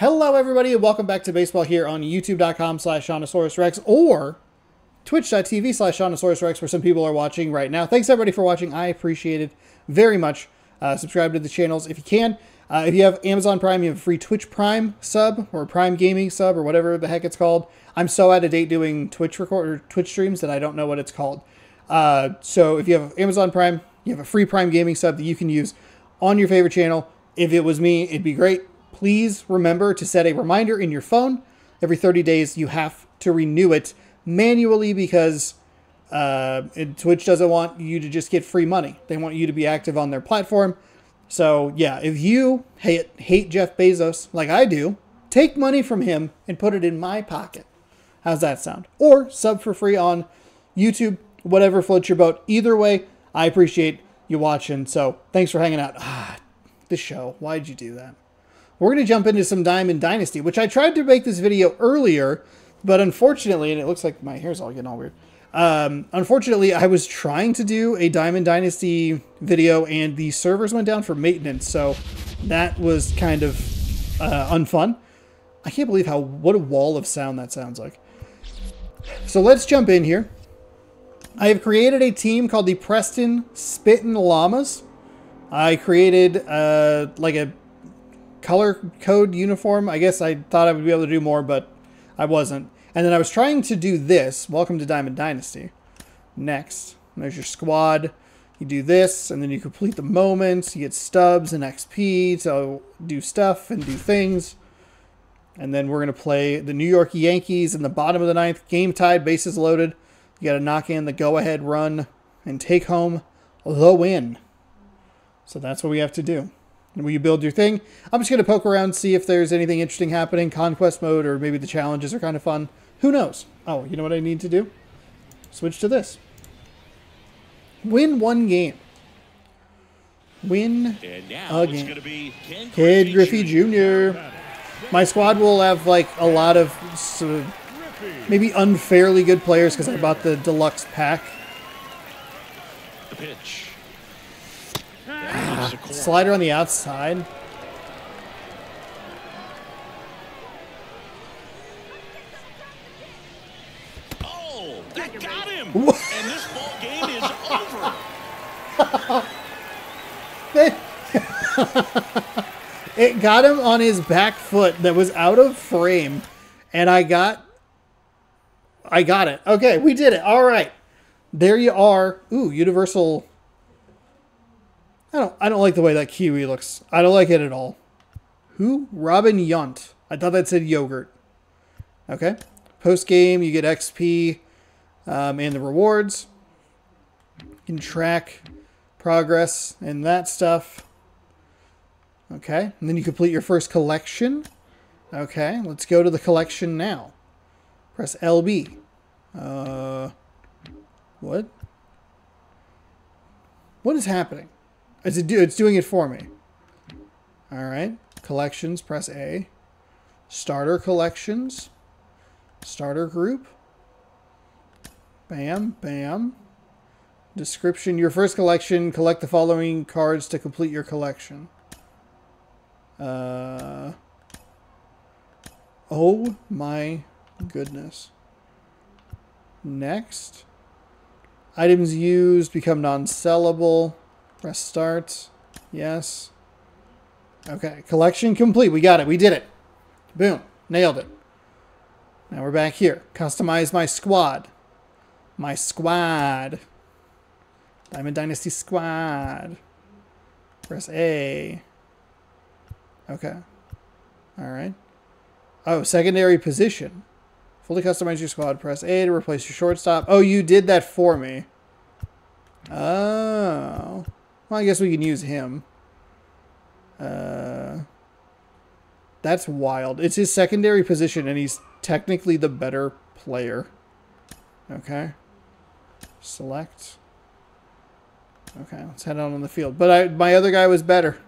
Hello, everybody, and welcome back to baseball here on youtube.com slash Rex or twitch.tv slash Rex, where some people are watching right now. Thanks, everybody, for watching. I appreciate it very much. Uh, subscribe to the channels if you can. Uh, if you have Amazon Prime, you have a free Twitch Prime sub or Prime Gaming sub or whatever the heck it's called. I'm so out of date doing Twitch record or Twitch streams that I don't know what it's called. Uh, so if you have Amazon Prime, you have a free Prime Gaming sub that you can use on your favorite channel. If it was me, it'd be great please remember to set a reminder in your phone. Every 30 days, you have to renew it manually because uh, Twitch doesn't want you to just get free money. They want you to be active on their platform. So, yeah, if you hate, hate Jeff Bezos like I do, take money from him and put it in my pocket. How's that sound? Or sub for free on YouTube, whatever floats your boat. Either way, I appreciate you watching. So, thanks for hanging out. Ah, the show. Why'd you do that? We're going to jump into some Diamond Dynasty, which I tried to make this video earlier, but unfortunately, and it looks like my hair's all getting all weird. Um, unfortunately, I was trying to do a Diamond Dynasty video, and the servers went down for maintenance, so that was kind of uh, unfun. I can't believe how what a wall of sound that sounds like. So let's jump in here. I have created a team called the Preston Spittin' Llamas. I created uh, like a color code uniform. I guess I thought I would be able to do more, but I wasn't. And then I was trying to do this. Welcome to Diamond Dynasty. Next. There's your squad. You do this, and then you complete the moments. You get stubs and XP to do stuff and do things. And then we're going to play the New York Yankees in the bottom of the ninth. Game tied, bases loaded. You got to knock in the go-ahead run and take home the win. So that's what we have to do. And when you build your thing, I'm just going to poke around, see if there's anything interesting happening, conquest mode, or maybe the challenges are kind of fun. Who knows? Oh, you know what I need to do? Switch to this. Win one game. Win a game. Ken Griffey Jr. My squad will have like a lot of sort of maybe unfairly good players because I bought the deluxe pack. The pitch. Slider on the outside. Oh, that got him. and this ball game is over. it got him on his back foot that was out of frame, and I got I got it. Okay, we did it. All right. There you are. Ooh, universal I don't I don't like the way that kiwi looks. I don't like it at all. Who? Robin Yount. I thought that said yogurt. Okay. Post game, you get XP um, and the rewards. You can track progress and that stuff. Okay. And then you complete your first collection. Okay. Let's go to the collection now. Press LB. Uh, what? What is happening? It's, it's doing it for me. All right. Collections, press A. Starter collections. Starter group. Bam, bam. Description. Your first collection. Collect the following cards to complete your collection. Uh, oh my goodness. Next. Items used become non-sellable. Press start. Yes. Okay, collection complete. We got it. We did it. Boom. Nailed it. Now we're back here. Customize my squad. My squad. Diamond Dynasty squad. Press A. Okay. All right. Oh, secondary position. Fully customize your squad. Press A to replace your shortstop. Oh, you did that for me. Oh. Well, I guess we can use him. Uh, that's wild. It's his secondary position, and he's technically the better player. Okay. Select. Okay, let's head out on the field. But I, my other guy was better.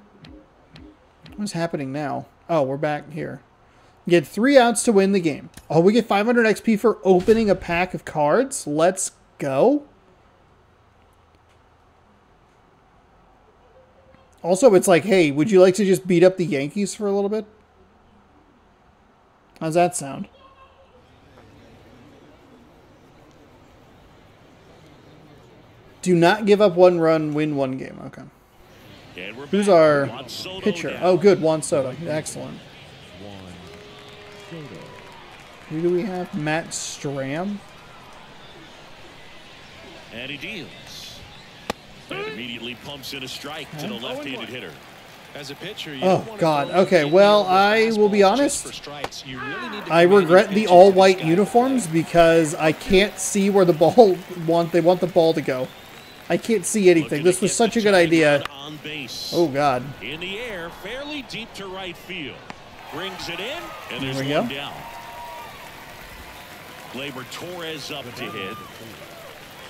What's happening now? Oh, we're back here. Get three outs to win the game. Oh, we get 500 XP for opening a pack of cards? Let's go. Also, it's like, hey, would you like to just beat up the Yankees for a little bit? How's that sound? Do not give up one run, win one game. Okay. Who's our pitcher? Oh, good. Juan Soto. Excellent. Who do we have? Matt Strahm. And he deals. And immediately pumps in a strike to the left-handed hitter. As a pitcher, you Oh, God. Okay, well, I will be honest. strikes. You really need to I regret the all-white uniforms because I can't see where the ball want they want the ball to go. I can't see anything. This was such a good idea. On base. Oh God. In the air, fairly deep to right field. Brings it in, and there's There we one go. down. Gleyber Torres up to hit.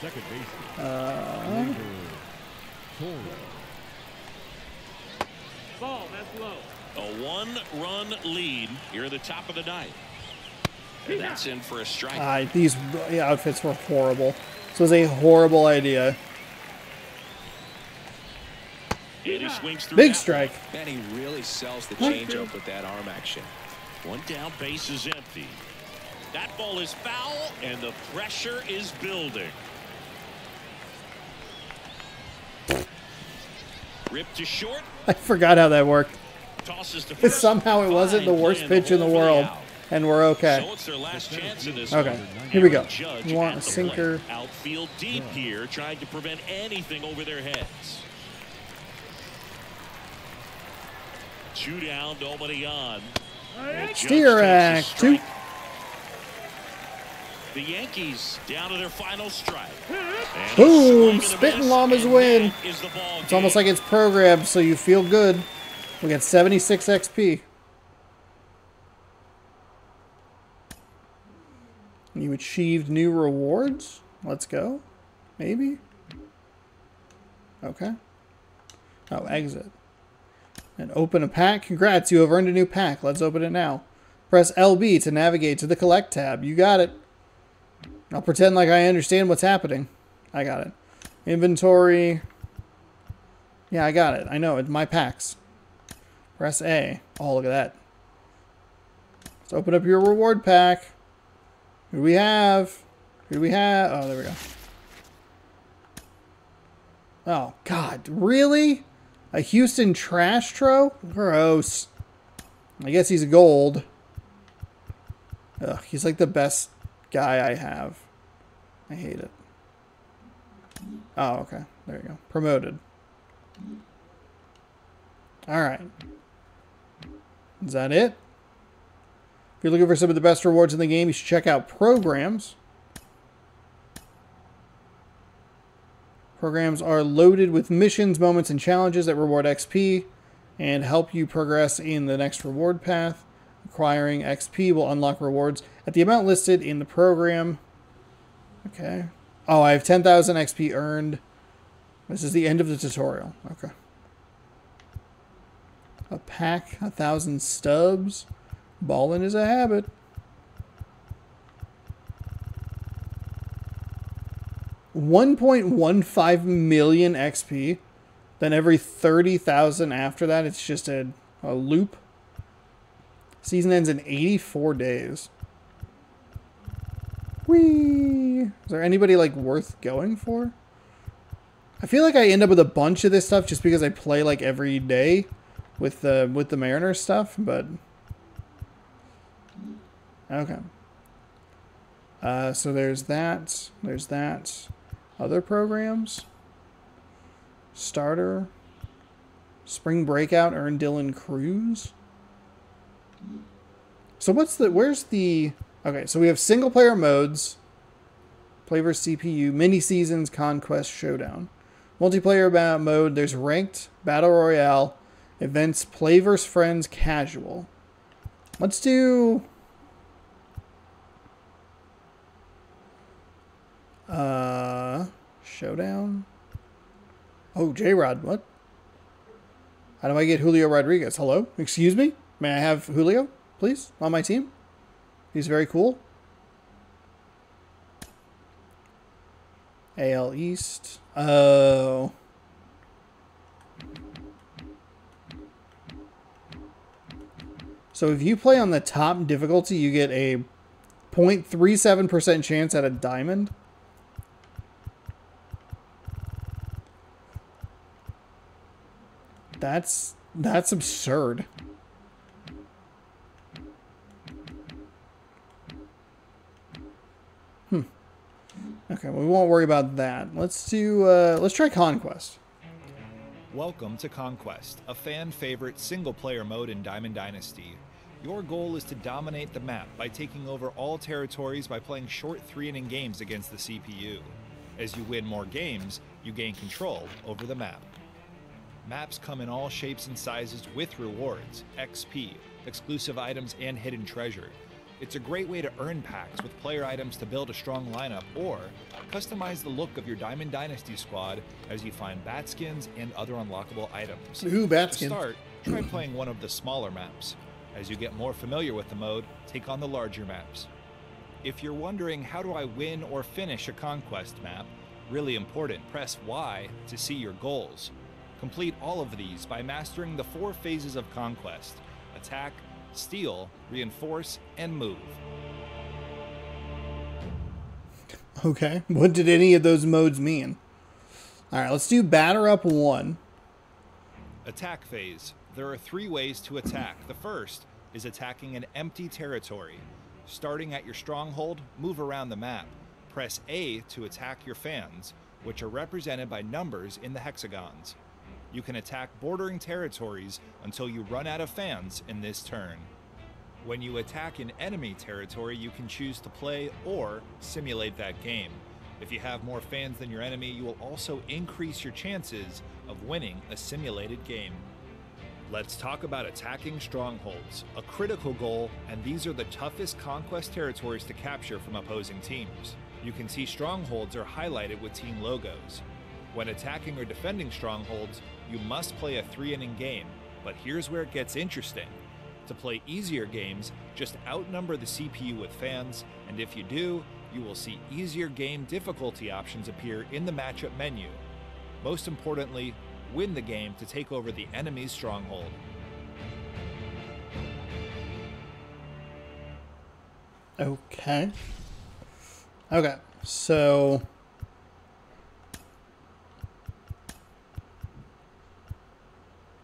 Second baseman. Uh, Ball, that's low. A one-run lead here at the top of the ninth. And that's in for a strike. uh, these outfits were horrible. This was a horrible idea. and he swings through Big strike. Man, he really sells the changeup with that arm action. One down, base is empty. That ball is foul, and the pressure is building. Ripped to short, I forgot how that worked. tosses to first. Somehow it wasn't the worst play pitch in the world, out. and we're okay. So it's their last chance in this Okay, one. here we go. Aaron Judge You want a sinker? plate. Outfield deep here, trying to prevent anything over their heads. Two down, nobody on. And Judge Steer takes act, two. The Yankees down to their final strike. And Boom! swing and a Spitting llamas win. that is the ball It's almost like it's programmed, so you feel good. We got 76 XP. You achieved new rewards? Let's go. Maybe? Okay. Oh, exit. And open a pack. Congrats, you have earned a new pack. Let's open it now. Press LB to navigate to the Collect tab. You got it. I'll pretend like I understand what's happening. I got it. Inventory. Yeah, I got it. I know. It's my packs. Press A. Oh, look at that. Let's open up your reward pack. Who do we have? Who do we have? Oh, there we go. Oh, God. Really? A Houston trash tro? Gross. I guess he's gold. Ugh, he's like the best guy I have. I hate it. Oh, okay. There you go. Promoted. Alright. Is that it? If you're looking for some of the best rewards in the game, you should check out programs. Programs are loaded with missions, moments, and challenges that reward XP and help you progress in the next reward path. Acquiring XP will unlock rewards at the amount listed in the program. Okay. Oh, I have 10,000 XP earned. This is the end of the tutorial. Okay. A pack, a thousand stubs. Ballin' is a habit. One point one five million XP. Then every thirty thousand after that, it's just a, a loop. Season ends in eighty four days. Whee! Is there anybody like worth going for? I feel like I end up with a bunch of this stuff just because I play like every day with the with the Mariner stuff, but okay. Uh, so there's that. There's that. Other programs. Starter. Spring Breakout earned Dylan Crews. So what's the where's the okay? So we have single player modes. Play versus CPU, mini seasons, conquest, showdown. Multiplayer mode, there's ranked, battle royale, events, play versus friends, casual. Let's do. Uh, showdown. Oh, J Rod, what? How do I get Julio Rodriguez? Hello? Excuse me? May I have Julio, please, on my team? He's very cool. AL East. Oh. So if you play on the top difficulty, you get a 0.37% chance at a diamond. That's that's absurd. Okay, well, we won't worry about that. Let's do uh let's try Conquest. Welcome to Conquest, a fan favorite single player mode in Diamond Dynasty. Your goal is to dominate the map by taking over all territories by playing short three inning games against the CPU. As you win more games, you gain control over the map. Maps come in all shapes and sizes with rewards, XP, exclusive items, and hidden treasure. It's a great way to earn packs with player items to build a strong lineup or customize the look of your Diamond Dynasty squad as you find bat skins and other unlockable items. Ooh, bat To start, try playing one of the smaller maps. As you get more familiar with the mode, take on the larger maps. If you're wondering how do I win or finish a conquest map, really important, press Y to see your goals. Complete all of these by mastering the four phases of conquest attack, steal, reinforce, and move. Okay. What did any of those modes mean? All right, let's do batter up one. Attack phase. There are three ways to attack. The first is attacking an empty territory. Starting at your stronghold, move around the map. Press A to attack your fans, which are represented by numbers in the hexagons. You can attack bordering territories until you run out of fans in this turn. When you attack an enemy territory, you can choose to play or simulate that game. If you have more fans than your enemy, you will also increase your chances of winning a simulated game. Let's talk about attacking strongholds, a critical goal, and these are the toughest conquest territories to capture from opposing teams. You can see strongholds are highlighted with team logos. When attacking or defending strongholds, you must play a three inning game, but here's where it gets interesting. To play easier games, just outnumber the CPU with fans, and if you do, you will see easier game difficulty options appear in the matchup menu. Most importantly, win the game to take over the enemy's stronghold. Okay. Okay. So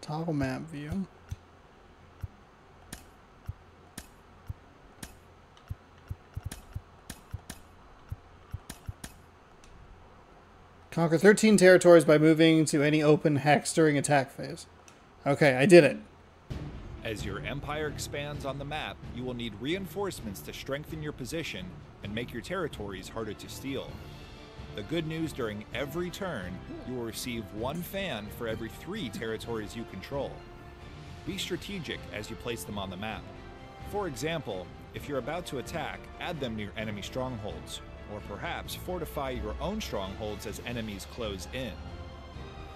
toggle map view. Conquer 13 territories by moving to any open hex during attack phase. Okay, I did it. As your empire expands on the map, you will need reinforcements to strengthen your position and make your territories harder to steal. The good news during every turn, you will receive one fan for every three territories you control. Be strategic as you place them on the map. For example, if you're about to attack, add them to your enemy strongholds, or perhaps fortify your own strongholds as enemies close in.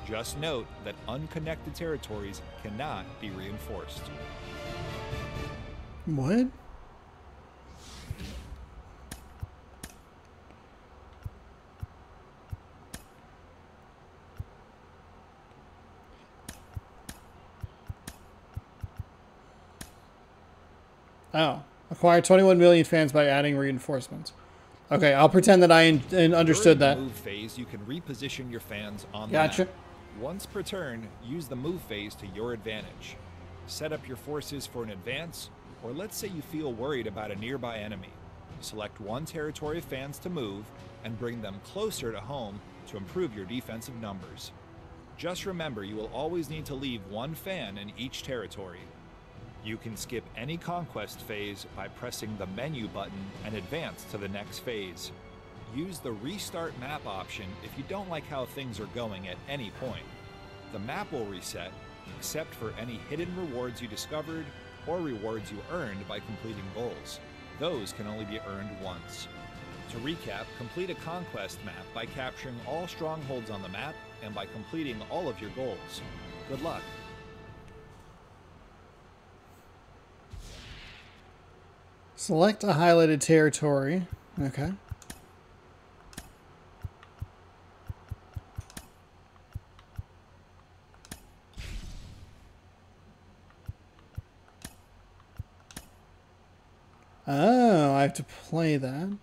Just note that unconnected territories cannot be reinforced. What? Oh. Acquire 21 million fans by adding reinforcements. Okay, I'll pretend that I in, in understood that. move phase, you can reposition your fans on the Gotcha. map. Once per turn, use the move phase to your advantage. Set up your forces for an advance, or let's say you feel worried about a nearby enemy. Select one territory of fans to move and bring them closer to home to improve your defensive numbers. Just remember you will always need to leave one fan in each territory. You can skip any conquest phase by pressing the menu button and advance to the next phase. Use the restart map option if you don't like how things are going at any point. The map will reset, except for any hidden rewards you discovered or rewards you earned by completing goals. Those can only be earned once. To recap, complete a conquest map by capturing all strongholds on the map and by completing all of your goals. Good luck. Select a highlighted territory. Okay. Oh, I have to play that.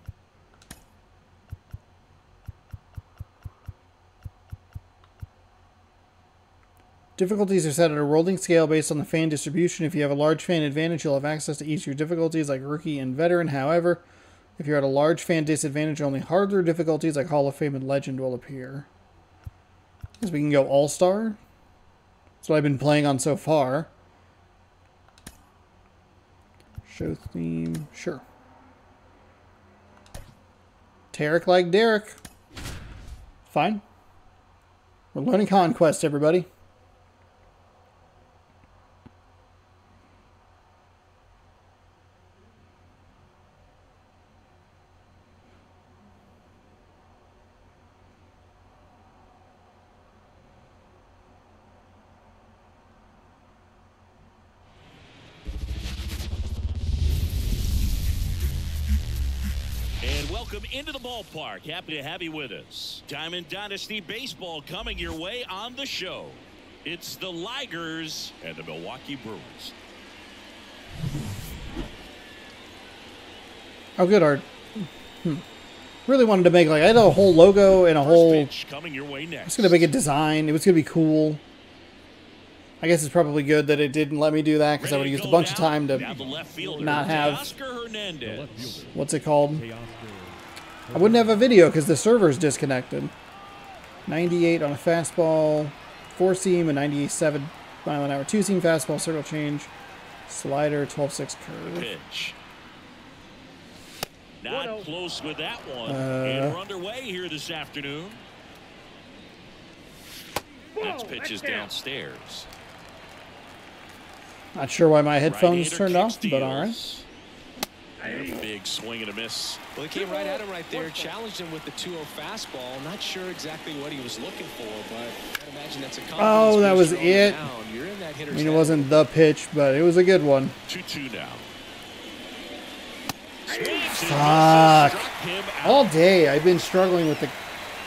Difficulties are set at a rolling scale based on the fan distribution. If you have a large fan advantage, you'll have access to easier difficulties like rookie and veteran. However, if you're at a large fan disadvantage, only harder difficulties like Hall of Fame and Legend will appear. Guess we can go All Star. That's what I've been playing on so far. Show theme, sure. Tarek like Derek. Fine. We're learning Conquest, everybody. Ballpark. Happy to have you with us. Diamond Dynasty Baseball coming your way on the show. It's the Ligers and the Milwaukee Brewers. Oh, good art. Hmm. Really wanted to make like I had a whole logo and a whole. pitch coming your way I was gonna make a design. It was gonna be cool. I guess it's probably good that it didn't let me do that because I would have used a go bunch of time to left not have- Oscar Hernandez. What's it called? Teoscar. I wouldn't have a video because the server's disconnected. 98 on a fastball, four seam, and 98.7 mile an hour two seam fastball, circle change, slider, 12.6 curve. pitch. Not close with that one. Uh. and we're underway here this afternoon. Next pitch is downstairs. Not sure why my headphones Right-hander turned kick off, but all right. Steals. Big swing and a miss. Well, he came right at him right there, challenged him with the 2-0 fastball. Not sure exactly what he was looking for, but I'd imagine that's a Oh, that was confidence booster on the it. mound. You're in that I mean, it wasn't the pitch, but it was a good one. 2-2 now. Swings and Fuck. struck him out. All day, I've been struggling with the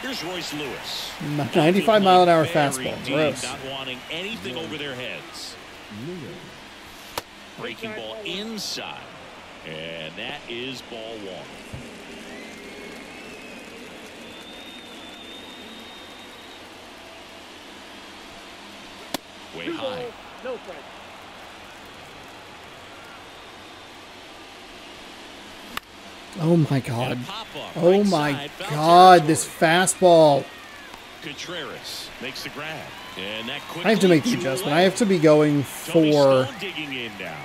Here's Royce Lewis. 95 mile an hour fastball. deep, Gross. Not wanting anything over their heads. Breaking ball inside. And that is ball one. Way high. Oh my god. Oh right my side, god, this fastball. Contreras makes the grab. And that quick. I have to make the adjustment. I have to be going Tony for. Stone digging in now.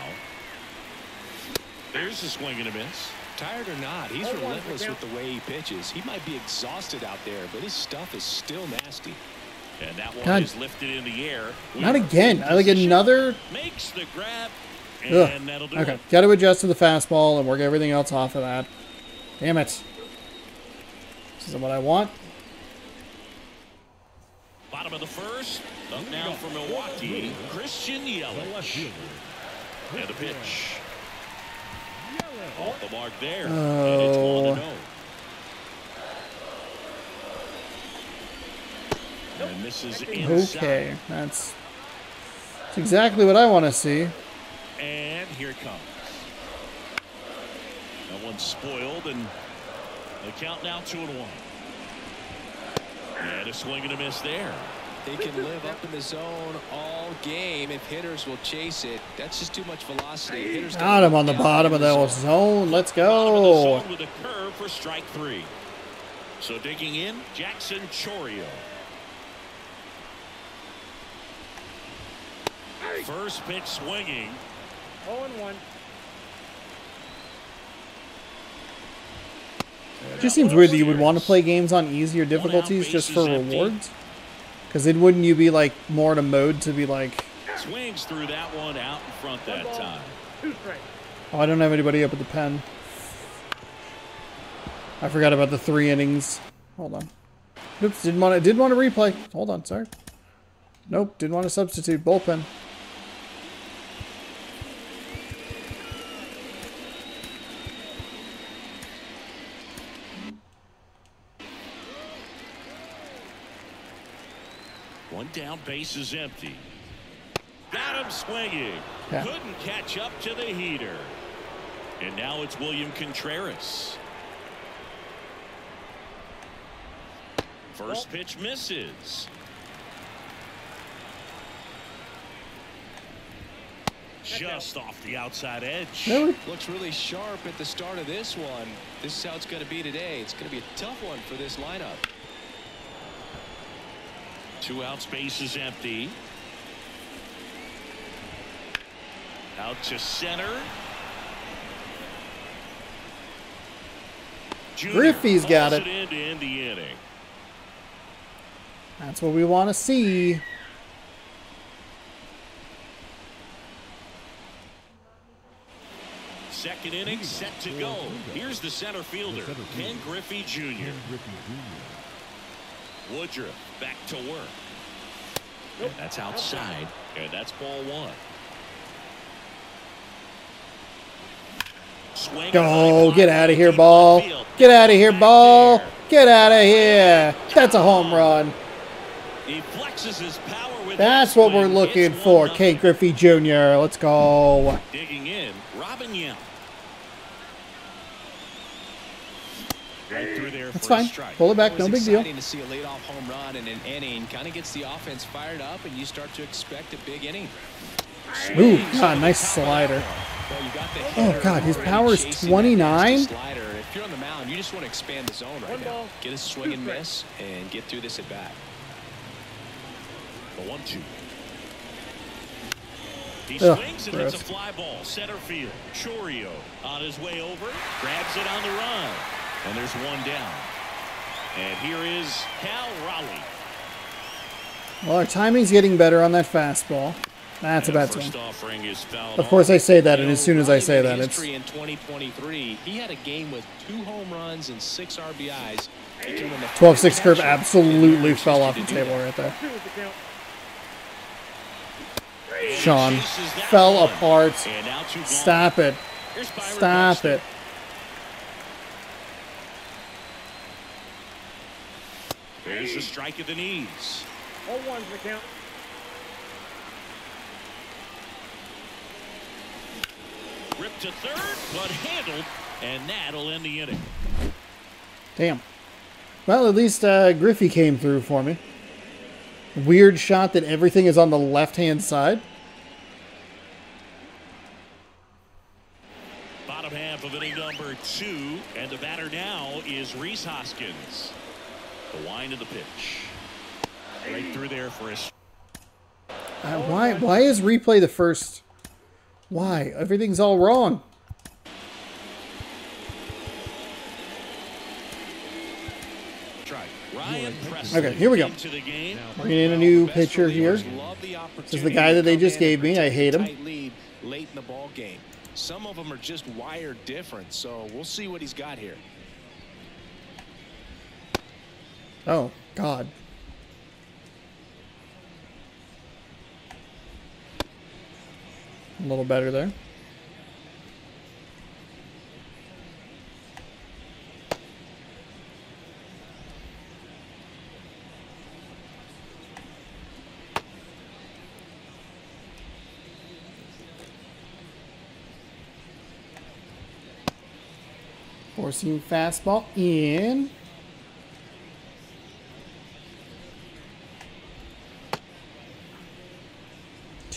There's a swing and a miss. Tired or not, he's oh, relentless with the way he pitches. He might be exhausted out there, but his stuff is still nasty. And that one God. is lifted in the air. Not again. I like another. Makes the grab. And Ugh. that'll do Okay, it. got to adjust to the fastball and work everything else off of that. Damn it. This isn't what I want. Bottom of the first. Up now for Milwaukee. Christian The Yelich. And the pitch. Off the mark there. And Oh. it's one to oh. no. And misses inside. Okay, that's, that's exactly what I want to see. And here it comes. That one's spoiled, and the count now two and one. And a swing and a miss there. They can live up in the zone all game if hitters will chase it. That's just too much velocity. Hitters Got him on the bottom of down the zone. Let's Bottom of the go. zone with a curve for strike three. So digging in, Jackson Chourio. First pitch swinging. Oh, just seems weird that you would want to play games on easier difficulties just for bases empty. rewards. Because then wouldn't you be like more in a mode to be like, Swings through that one out in front that time. oh, I don't have anybody up at the pen. I forgot about the three innings. Hold on. Oops, didn't want to didn't want to replay. Hold on, sorry. Nope, didn't want to substitute bullpen. One down, base is empty. Got him swinging. Yeah. Couldn't catch up to the heater. And now it's William Contreras. First pitch misses. Just off the outside edge. Really? Looks really sharp at the start of this one. This is how it's going to be today. It's going to be a tough one for this lineup. Two out space is empty. Out to center. Junior Griffey's got hauls it. in the inning. That's what we want to see. Second inning set to go. Here's the center fielder, Ken Griffey Jr. Ken Griffey Jr. Woodruff back to work. And that's outside, and that's ball one. Swing Go, get out of here, ball. Get out of here, ball. Get out of here. That's a home run. He flexes his power with That's what we're looking for. 1-0. Kate Griffey Jr. Let's go. Digging in, Robin Yount. Right through there That's for a fine. strike. Pull it back. No big deal. to see a leadoff home run in an inning. Kind of gets the offense fired up, and you start to expect a big inning. Ooh, God, nice slider. Well, you got the Oh, God, his power is 29? Slider. If you're on the mound, you just want to expand the zone right now. Get a swing and miss, and get through this at bat. The one two. He Ugh, swings and gross. hits a fly ball center field. Chourio on his way over, grabs it on the run, and there's one down. And here is Cal Raleigh. Well, our timing's getting better on that fastball. That's a And bad first swing. offering is fouled Of course. I say that, and as soon as I say that, it's history in 2023. He had a game with two home runs and six RBIs. He can win the 12-6 curve absolutely fell off the to do that. table right there. Two is the count. And Sean fell apart. And now two gone. Stop it. Stop it. There's the strike at the knees. All one's the count. Ripped to third, but handled, and that'll end the inning. Damn. Well, at least uh, Griffey came through for me. Weird shot that everything is on the left-hand side. Bottom half of inning number two, and the batter now is Rhys Hoskins. The wind of the pitch. Right through there for a Uh, why? Why is replay the first? Why? Everything's all wrong. Ryan Pressly Okay, here we go. into the game. Bringing in a new pitcher here. relievers love the This is the guy that they just gave me. I hate a him. late in the ball game. Some of them are just wired different, so we'll see what he's got here. Oh God. A little better there. Forcing fastball in.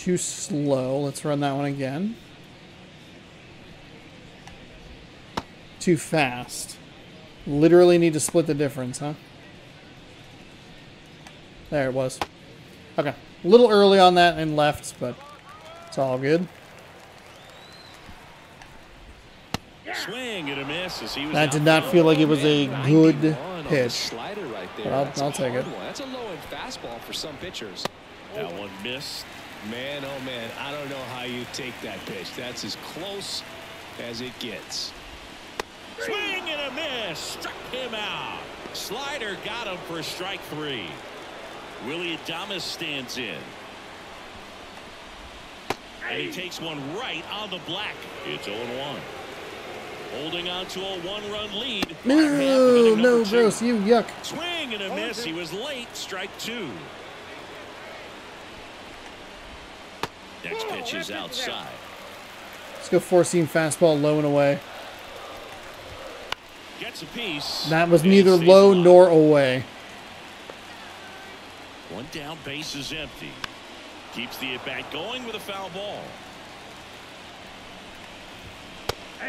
Too slow. Let's run that one again. Too fast. Literally need to split the difference, huh? There it was. Okay. A little early on that and left, but it's all good. Swing and a miss as he was That did not feel like it was a good 91 on the pitch. Slider right there. I'll- That's I'll a take it. One. That's a low end fastball for some pitchers. That one missed. Man, oh man, I don't know how you take that pitch. That's as close as it gets. Swing and a miss. Struck him out. Slider got him for strike three. Willy Adames stands in. And he takes one right on the black. It's 0-1. Holding on to a one-run lead. Bottom No, inning no, number gross. You yuck. Swing and a miss. He was late. Strike two. Next pitch is outside. Let's go four seam fastball low and away. Gets a piece. That was neither low nor away. One down, base is empty. Keeps the at bat going with a foul ball.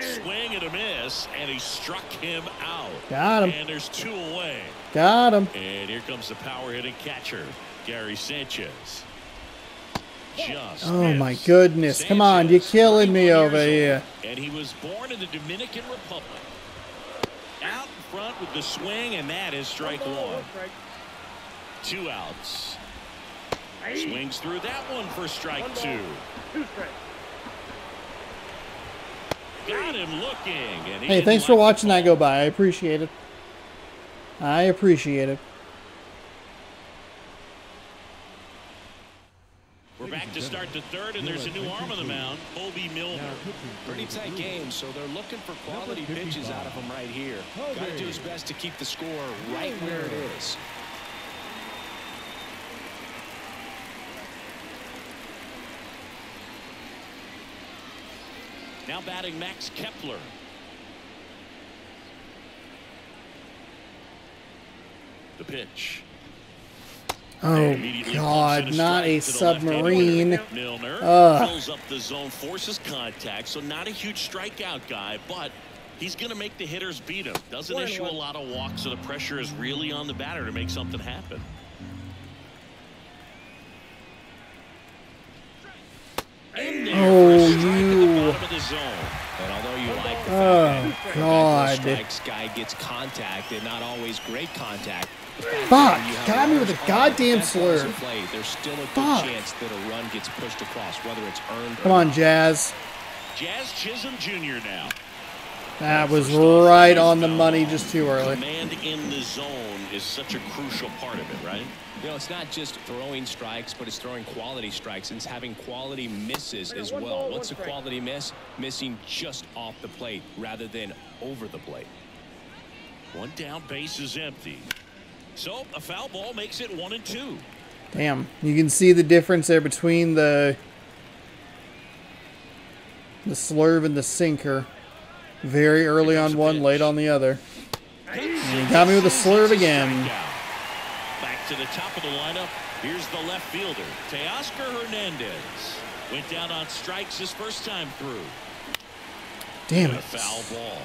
Swing and a miss, and he struck him out. Got him. And there's two away. Got him. And here comes the power hitting catcher, Gary Sanchez. Just Oh my missed. goodness. Come on, you're killing me over years here. And he was born in the Dominican Republic. Out in front with the swing, and that is strike One ball, one. one strike. Two outs. Hey, Swings through that one for strike one two. Two strikes. Got him looking. And Hey, thanks for like the watching that go by. I appreciate it. I appreciate it. We're back to start the third, and there's a new arm on the mound, Hoby Milner. Pretty tight game, so they're looking for quality pitches out of him right here. Got to do his best to keep the score right where it is. Now batting Max Kepler. The pitch. Oh, God, not a strike to the left-hander. submarine. Milner Ugh. fills up the zone, forces contact, so not a huge strikeout guy, but he's going to make the hitters beat him. Doesn't issue a lot of walks, so the pressure is really on the batter to make something happen. In there Oh, for at the you. bottom of the zone. And although you like the Oh, God. strikes guy gets contact and not always great contact. Fuck, that you have got me with a goddamn that ball's in slurve. play, There's still a Fuck. chance that a run gets pushed across, whether it's earned Come on, Jazz. Jazz Chisholm Jr. now. That was right on the money just too early. Command in the zone is such a crucial part of it, right? You know, it's not just throwing strikes, but it's throwing quality strikes and it's having quality misses as well. What's a quality miss? Missing just off the plate rather than over the plate. One down, base is empty. So a foul ball makes it one and two. Damn, you can see the difference there between the the slurve and the sinker. Very early on one, late on the other. You got me with a slurve again. Back to the top of the lineup. Here's the left fielder, Teoscar Hernandez. Went down on strikes his first time through. Damn A it. foul ball.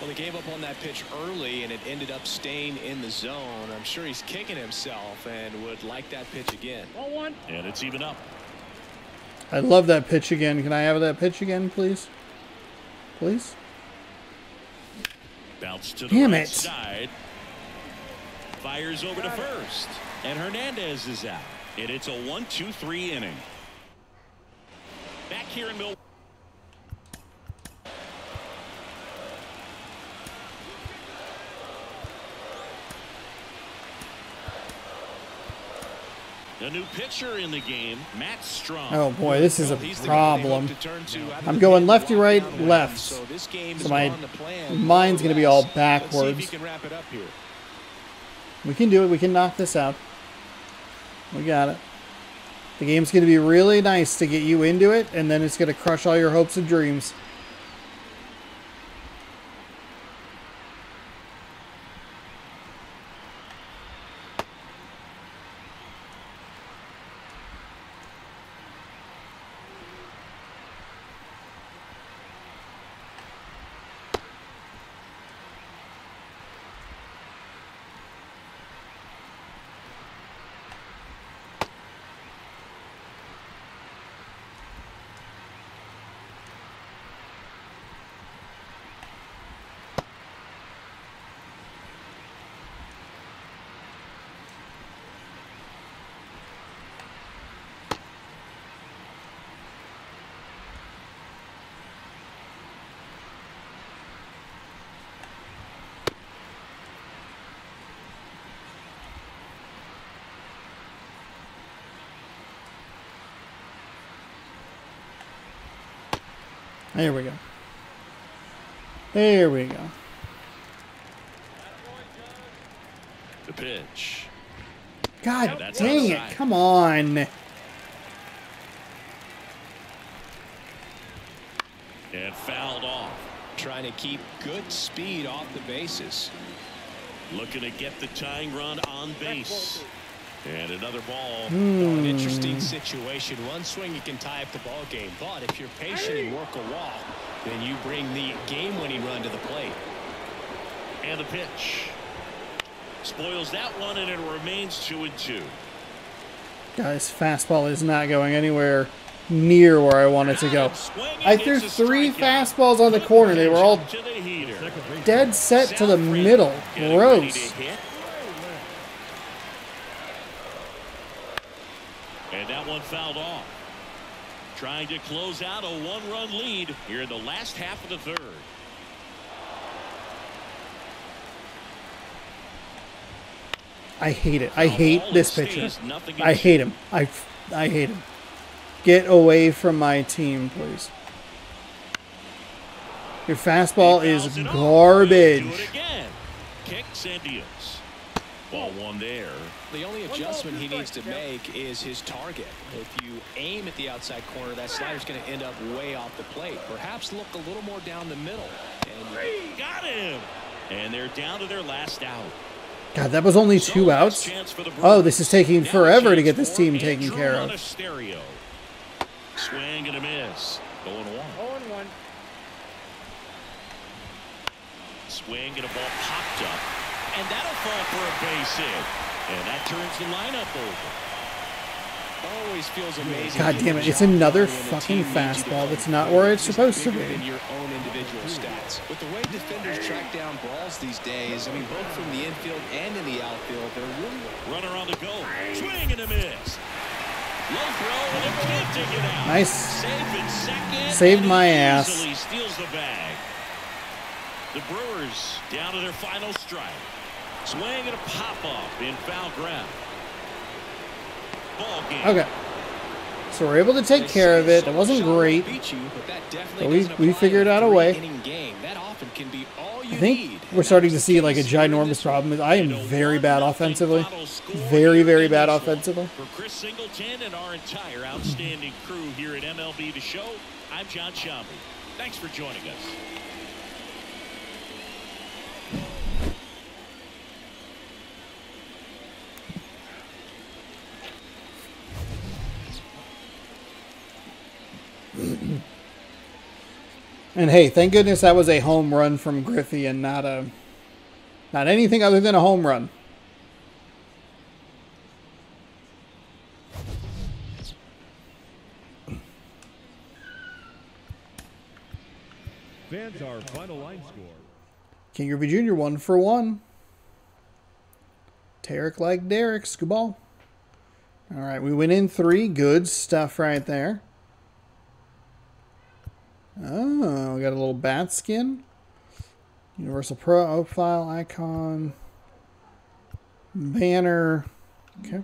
Well, they gave up on that pitch early and it ended up staying in the zone. I'm sure he's kicking himself and would like that pitch again. Ball one. And it's even up. I love that pitch again. Can I have that pitch again, please? Please? Bounce to the Damn right it. side. Fires over to first. And Hernandez is out. And it's a 1-2-3 inning. Back here in Milwaukee. The new pitcher in the game, Matt Strahm. Oh boy, this is a Well, he's the guy they hope problem. to turn to out of I'm going lefty, right, left. So this game So has my to mind's gonna be all Let's see if he backwards. can wrap it up here. We can do it. We can knock this out. We got it. The game's going to be really nice to get you into it, and then it's going to crush all your hopes and dreams. There we go. There we go. The pitch. God that's dang outside. it. Come on. And fouled off. Trying to keep good speed off the bases. Looking to get the tying run on base. And another ball. Hmm. An interesting situation. One swing you can tie up the ball game. But if you're patient and work a walk, then you bring the game-winning run to the plate. And the pitch. Spoils that one, and it remains two and two. Guys, fastball is not going anywhere near where I want it to go. I threw three fastballs on the corner. They were all To the heater. dead set to the middle. Gross. to hit. And that one fouled off. Trying to close out a one-run lead here in the last half of the third. I hate it. I hate this pitcher. I hate him. I, I hate him. Get away from my team, please. Your fastball is fouls it off. garbage. Do it again. Kicks and deals. Ball one there. The only adjustment he needs to make is his target. If you aim at the outside corner, that slider's going to end up way off the plate. Perhaps look a little more down the middle. And Got him. And they're down to their last out. God, that was only two outs. chance for the Oh, this is taking forever to get this team taken care of. Swing and a miss. Going one. 0 and 1. Swing and a ball popped up. And that'll fall for a base hit. And that turns the lineup over. always feels amazing. God damn it, it's another done when the fucking team needs you to fastball that's not where it's supposed to be. Than your own individual stats. With the way defenders track down balls these days, I mean, both from the infield and in the outfield, they're really Runner on the go. Swing and a miss. Low throw and it can't take it out. Nice. Second. Saved my ass. The. The Brewers down to their final strike. Swing and a pop up in foul ground. Ball game. Okay. So we're able to take They care of it. It wasn't great. you, but that But we- we figured out a way. game. That often can be all you I think we're starting to see like a case here in ginormous problem. I am very bad offensively. Very, very bad offensively. For Chris Singleton and our entire outstanding crew here at MLB The Show, I'm Jon Sciambi. Thanks for joining us. And hey, thank goodness that was a home run from Griffey and not a not anything other than a home run. Fans our final line score. King Griffey Jr. one for one. Tarik like Derek, Skubal. All right, we went in three. Good stuff right there. Oh, we got a little bat skin. Universal profile oh, icon. Banner. Okay.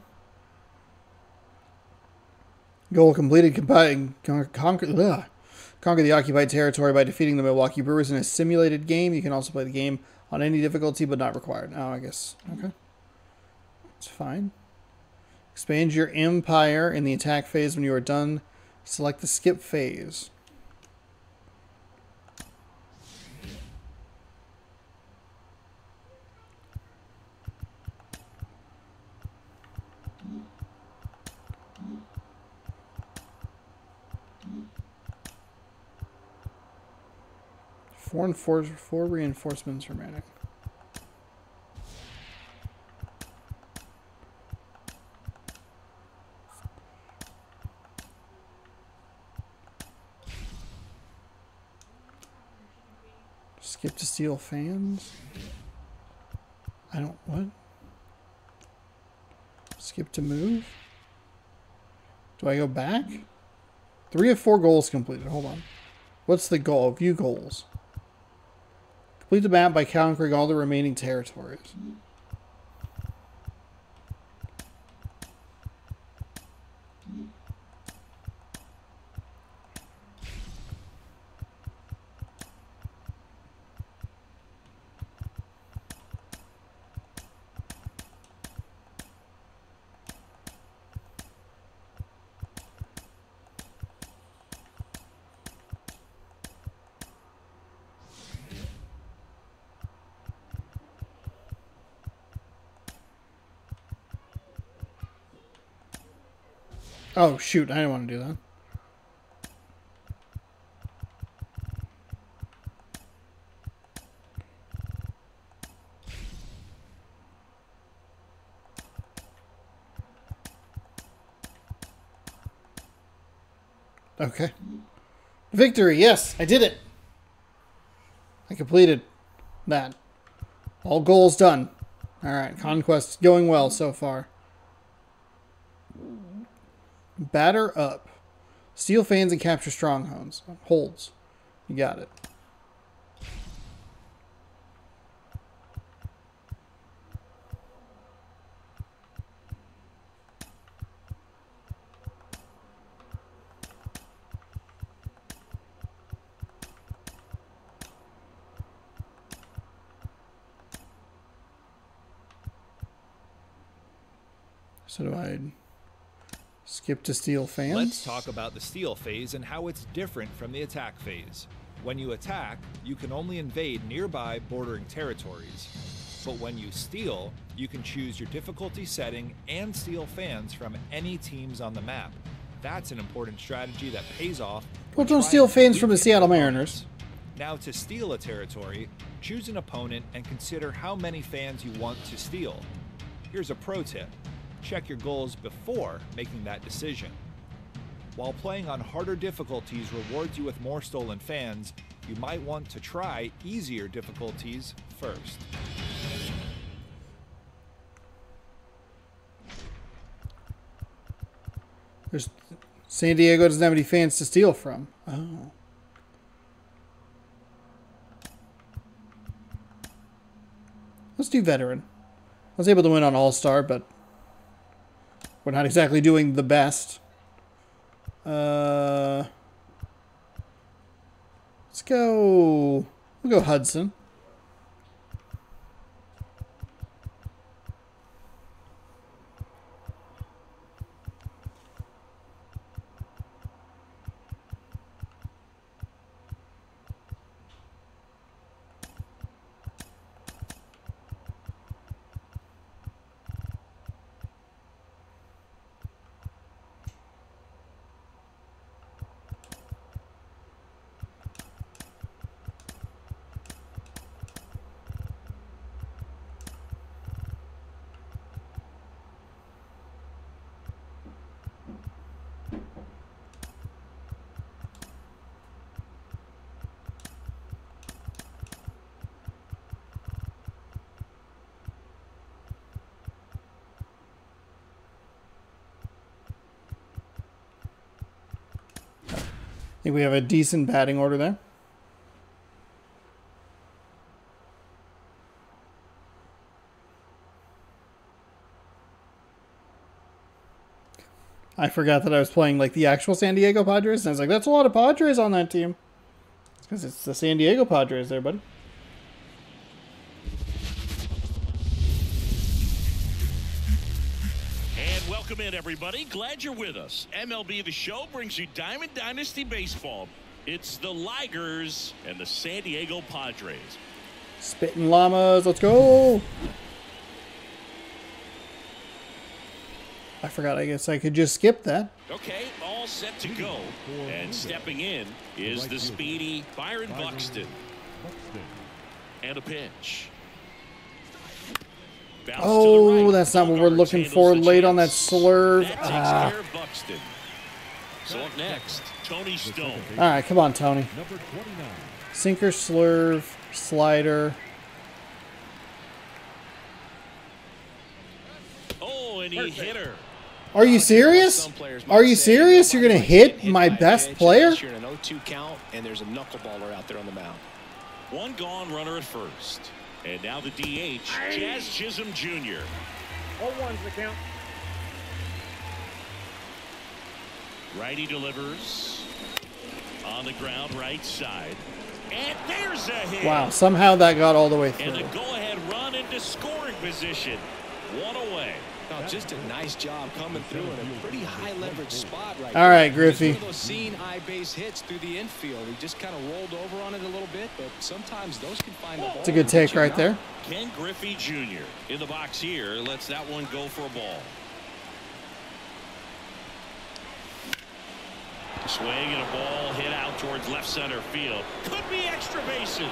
Goal completed. Conquer, ugh. conquer the occupied territory by defeating the Milwaukee Brewers in a simulated game. You can also play the game on any difficulty, but not required. Oh, I guess. Okay. It's fine. Expand your empire in the attack phase when you are done. Select the skip phase. Four, enfor- four reinforcements remaining. Skip to steal fans? I don't. What? Skip to move? Do I go back? Three of four goals completed. Hold on. What's the goal? View goals. Complete the map by conquering all the remaining territories. Oh, shoot. I didn't want to do that. Okay. Victory, yes, I did it. I completed that. All goals done. Alright, conquest going well so far. Batter up. Steal fans and capture strongholds. Holds. You got it. So do I skip to steal fans? Let's talk about the steal phase and how it's different from the attack phase. When you attack, you can only invade nearby bordering territories. But when you steal, you can choose your difficulty setting and steal fans from any teams on the map. That's an important strategy that pays off. Well, don't steal fans from the Seattle. Mariners. Now, to steal a territory, choose an opponent and consider how many fans you want to steal. Here's a pro tip check your goals before making that decision. While playing on harder difficulties rewards you with more stolen fans, you might want to try easier difficulties first. There's San Diego doesn't have any fans to steal from. Oh. Let's do veteran. I was able to win on All Star, but we're not exactly doing the best. Uh, let's go. We'll go Hudson. We have a decent batting order there. I forgot that I was playing like the actual San Diego Padres, and I was like, "That's a lot of Padres on that team." It's because it's the San Diego Padres, there, buddy. Welcome in, everybody. Glad you're with us. MLB The Show brings you Diamond Dynasty Baseball. It's the Ligers and the San Diego Padres. Spitting llamas, let's go! I forgot. I guess I could just skip that. Okay, all set to go. And stepping in is the speedy Byron Buxton. And a pitch. Bounce to the Oh, right. that's not what we're looking for the late on that chance. slurve. That takes Ah. Buxton. So up next, Toni Stone. All right, come on, Toni. Sinker, slurve, slider. Oh, and he hit her. Are you serious? Some players might Are you serious? You're gonna hit hit my best player? You're in an 0-2 count, and there's a knuckleballer out there on the mound. One gone runner at first. And now the DH, Jazz Chisholm Jr. All ones the count. Righty delivers. On the ground, right side. And there's a hit. Wow, somehow that got all the way through. And a go-ahead run into scoring position. One away. Oh, just a nice job coming through in a pretty high leverage spot right All right. Griffey. Just one of those seeing eye base hits through the infield. He just kind of rolled over on it a little bit, but sometimes those can find a It's a good take right there. Ken Griffey Jr. in the box here lets that one go for a ball. Swing and a ball hit out towards left center field. Could be extra bases.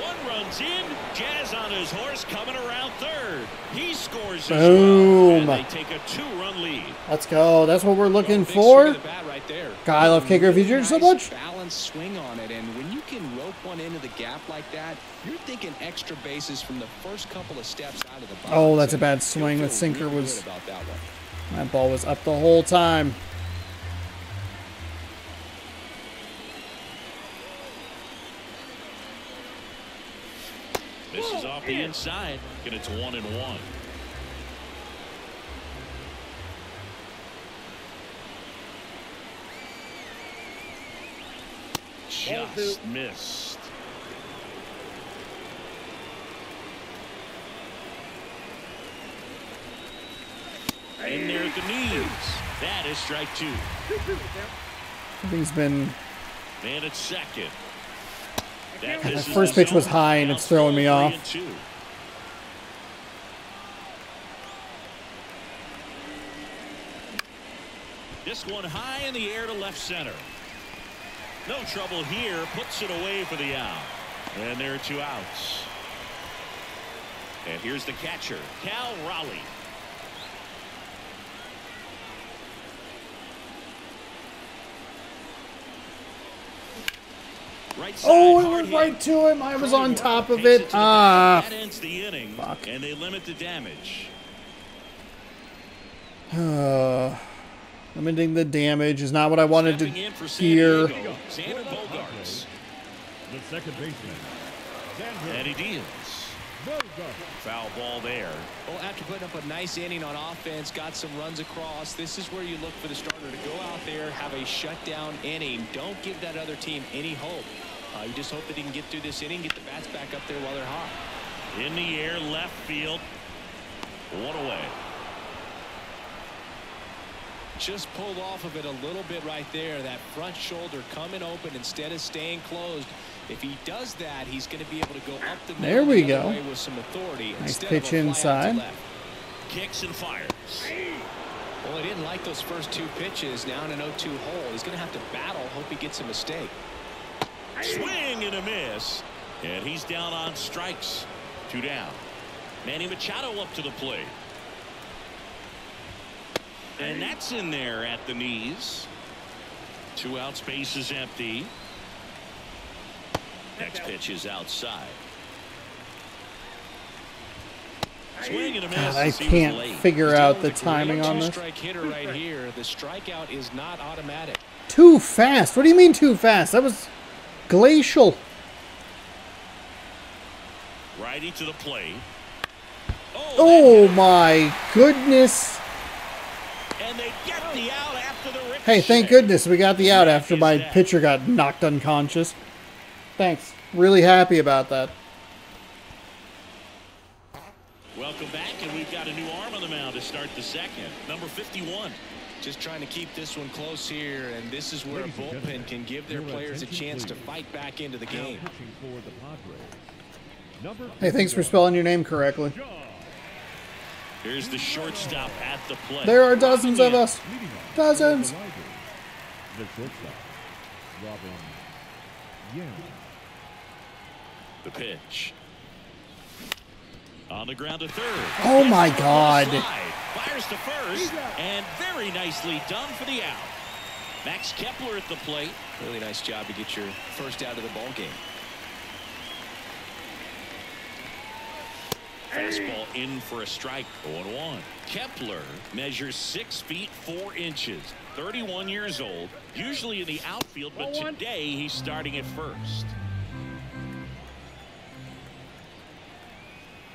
One runs in. Jazz on his horse coming around third. He scores Boom. well. And they take a two-run lead. Let's go. That's what we're looking Big for. of right there. God, I love kicker features so much. Balanced swing on it, and when you can rope one into the gap like that, you're thinking extra bases from the first couple of steps out of the box. Oh, that's a bad swing. That sinker really was- about that one. That ball was up the whole time. Misses off the inside, and it's one and one. Just missed. In there at the knees. That is strike two. I think he's been. Man at second. That first pitch was high and it's throwing me off. This one high in the air to left center. No trouble here. Puts it away for the out. And there are two outs. And here's the catcher, Cal Raleigh. Oh, it went right to him. I was on top of it. Ah. bag. That ends the inning. fuck. And they limit the damage. Uh, limiting the damage is not what I wanted to Stepping in hear. Diego, Xander Bogaerts. The second baseman, Eddie Diaz. Foul ball there. Well, after putting up a nice inning on offense, got some runs across, this is where you look for the starter to go out there, have a shutdown inning. Don't give that other team any hope. Uh, you just hope that he can get through this inning, get the bats back up there while they're hot. In the air, left field. One away. Just pulled off of it a little bit right there. That front shoulder coming open instead of staying closed. If he does that, he's going to be able to go up the There we the go. with some authority Nice pitch of a fly out to inside. Kicks and fires. Well, he didn't like those first two pitches. Now in an 0-2 hole, he's going to have to battle. Hope he gets a mistake. Swing and a miss. And he's down on strikes. Two down. Manny Machado up to the plate. And that's in there at the knees. Two out space is empty. Next pitch is outside. Swing and a miss. God, I as he was can't figure out the with a great timing on this. right here. The strikeout is not automatic. Too fast. What do you mean too fast? That was glacial. Righty to the plate. Oh, Oh my goodness. and they get the out after the ricochet. Hey, thank goodness we got the out after my pitcher got knocked unconscious. Thanks. Really happy about that. Welcome back, and we've got a new arm on the mound to start the second. Number 51. Just trying to keep this one close here, and this is where a bullpen can give their players a chance to fight back into the game. pitching for the Padres. Number Hey, thanks for spelling your name correctly. Here's the shortstop at the plate. There are dozens of us. Dozens. the shortstop, Robin Yount. The pitch. On the ground to third. Oh my God. Fires to first, and very nicely done for the out. Max Kepler at the plate. Really nice job to get your first out of the ball game. Fastball in for a strike. 0-1. Kepler measures 6 feet 4 inches. 31 years old. Usually in the outfield, but today he's starting at first.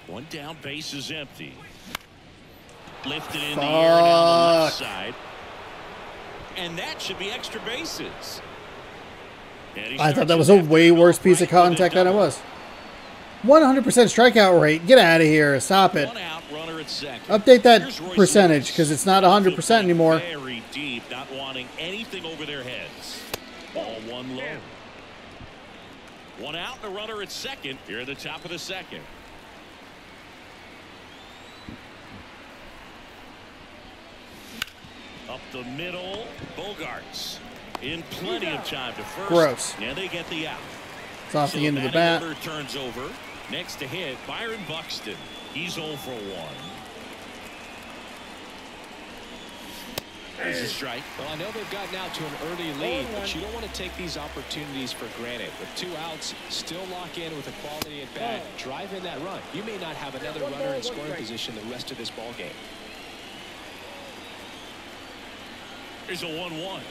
One down, base is empty. Lifted in the air down the left side. And that should be extra bases. I thought that was a way worse piece of right a contact than it was. 100% strikeout rate. Get out of here. Stop it. One out, runner at second. Update that percentage because it's not 100% anymore. Very deep, not wanting anything over their heads. Ball one low. One out, and a runner at second. Here at the top of the second. Up the middle, Bogaerts. in plenty of time to first. Gross. And they get the out. It's off So the end of the bat. turns over. Next to hit, Byron Buxton. He's 0 for 1. There's a strike. Well, I know they've gotten out to an early lead, but you don't want to take these opportunities for granted. With two outs, still lock in with a quality at bat, oh. drive in that run. You may not have another runner in scoring position the rest of this ball game. Here's a 1 1.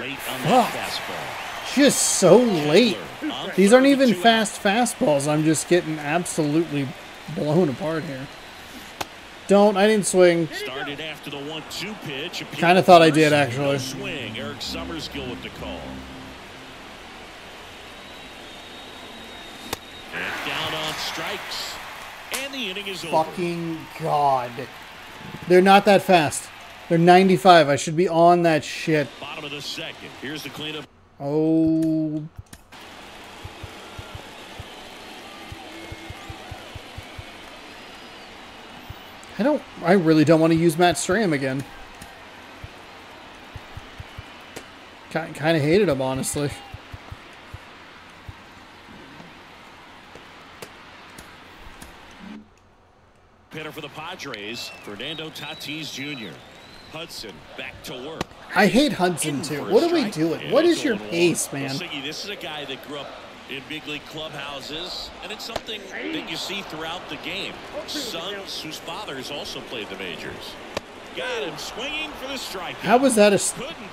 Late on Fuck. that fastball. Just so late. These aren't even fast fastballs. I'm just getting absolutely blown apart here. Don't. I didn't swing. Started after the one-two pitch. Kinda thought I did, actually. Swing. Eric Summerskill with the call. And down on strikes. And the inning is over. Fucking God. They're not that fast. They're 95. I should be on that shit. Bottom of the second. Here's the cleanup. Oh. I don't. I really don't want to use Matt Strahm again. Kind of hated him, honestly. Hitter for the Padres, Fernando Tatis Jr. Hudson back to work. I hate Hudson too. What are we doing? What is your pace, man? This is a guy that grew up in big league clubhouses, and it's something that you see throughout the game. Sons whose fathers also played the majors. Got him swinging for the strike. How was that a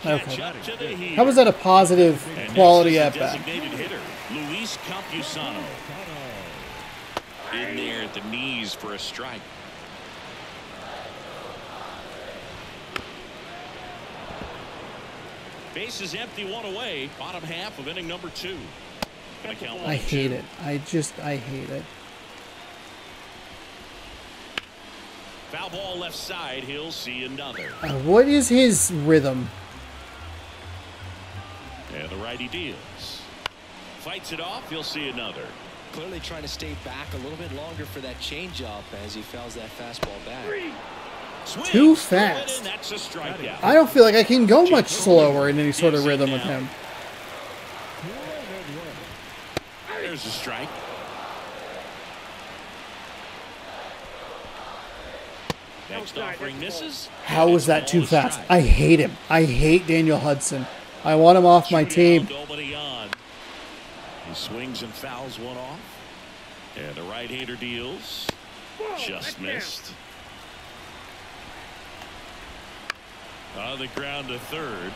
okay? up to the heat. How was that a positive quality at bat? Designated hitter, Luis Campusano. In there at the knees for a strike. Base is empty, one away. Bottom half of inning number two. Gonna count one I hate it. I just I hate it. Foul ball left side. He'll see another. Uh, what is his rhythm? And the righty deals. Fights it off. He'll see another. Clearly trying to stay back a little bit longer for that changeup as he fouls that fastball back. Swings Too fast. and that's a strikeout. I don't feel like I can go much slower in any sort of rhythm with him. There's a strike. Next offering misses. How was that too fast? I hate him. I hate Daniel Hudson. I want him off my team. He swings and fouls one off. And the right-hander deals. Just missed. On the ground to third.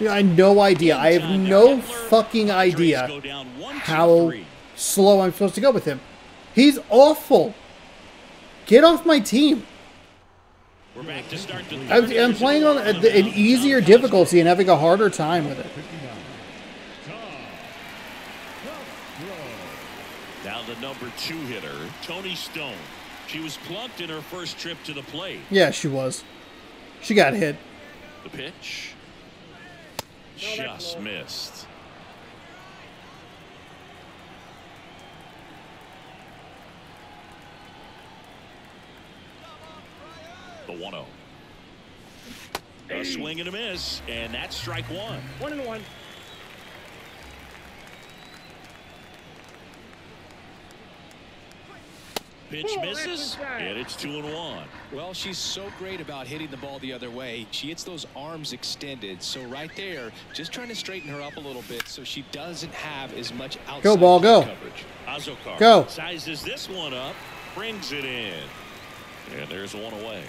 I have no idea. I have no fucking idea go down one, two, how slow I'm supposed to go with him. He's awful. Get off my team. We're back to start the I'm. I'm playing on a, an easier difficulty and having a harder time with it. Now the number two hitter, Toni Stone. She was plunked in her first trip to the plate. Yeah, she was. She got hit. The pitch. Just missed. The 1 0. A swing and a miss, and that's strike one. One and one. Pitch misses, and it's 2 and 1. Well, she's so great about hitting the ball the other way. She hits those arms extended. So right there, just trying to straighten her up a little bit so she doesn't have as much outside Go, ball, go. coverage. Azocar Go. sizes this one up, brings it in. And there's one away.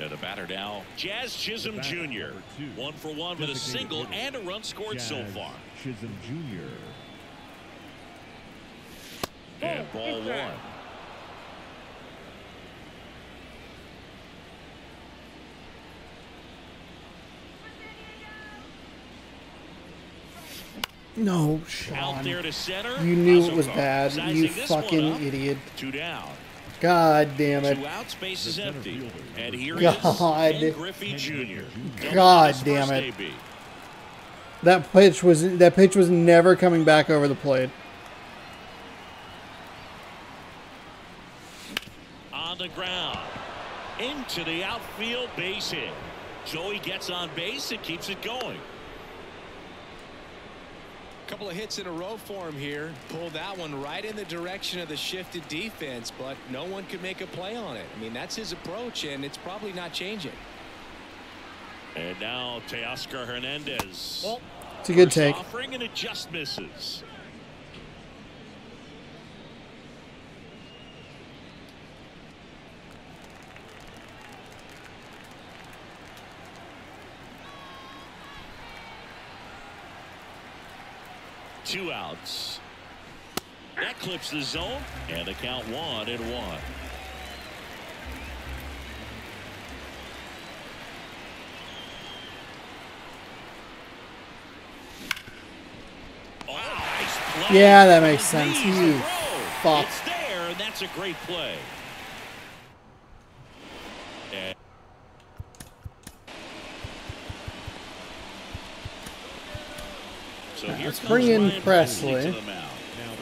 And the batter now, Jazz Chisholm Jr. One for one with a single hitter, and a run scored so far. Chisholm Jr. And ball one. No, Out Sean. there to center. You knew it was bad. sizing You fucking idiot. Two down. God damn it. Two outs, base is empty. And here God. is Griffey Jr. God damn it. AB. That pitch was that pitch was never coming back over the plate. on the ground. Into the outfield base hit. Joey gets on base and keeps it going. Couple of hits in a row for him here. Pulled that one right in the direction of the shifted defense, but no one could make a play on it. I mean, that's his approach, and it's probably not changing. And now Teoscar Hernandez. Well, It's a good First take. Offering and it just misses. Two outs. That clips the zone and the count one and one. Oh. Yeah, that makes sense. You fuck. It's there, and that's a great play. And So here Let's bring in Ryan Pressly. to the mound.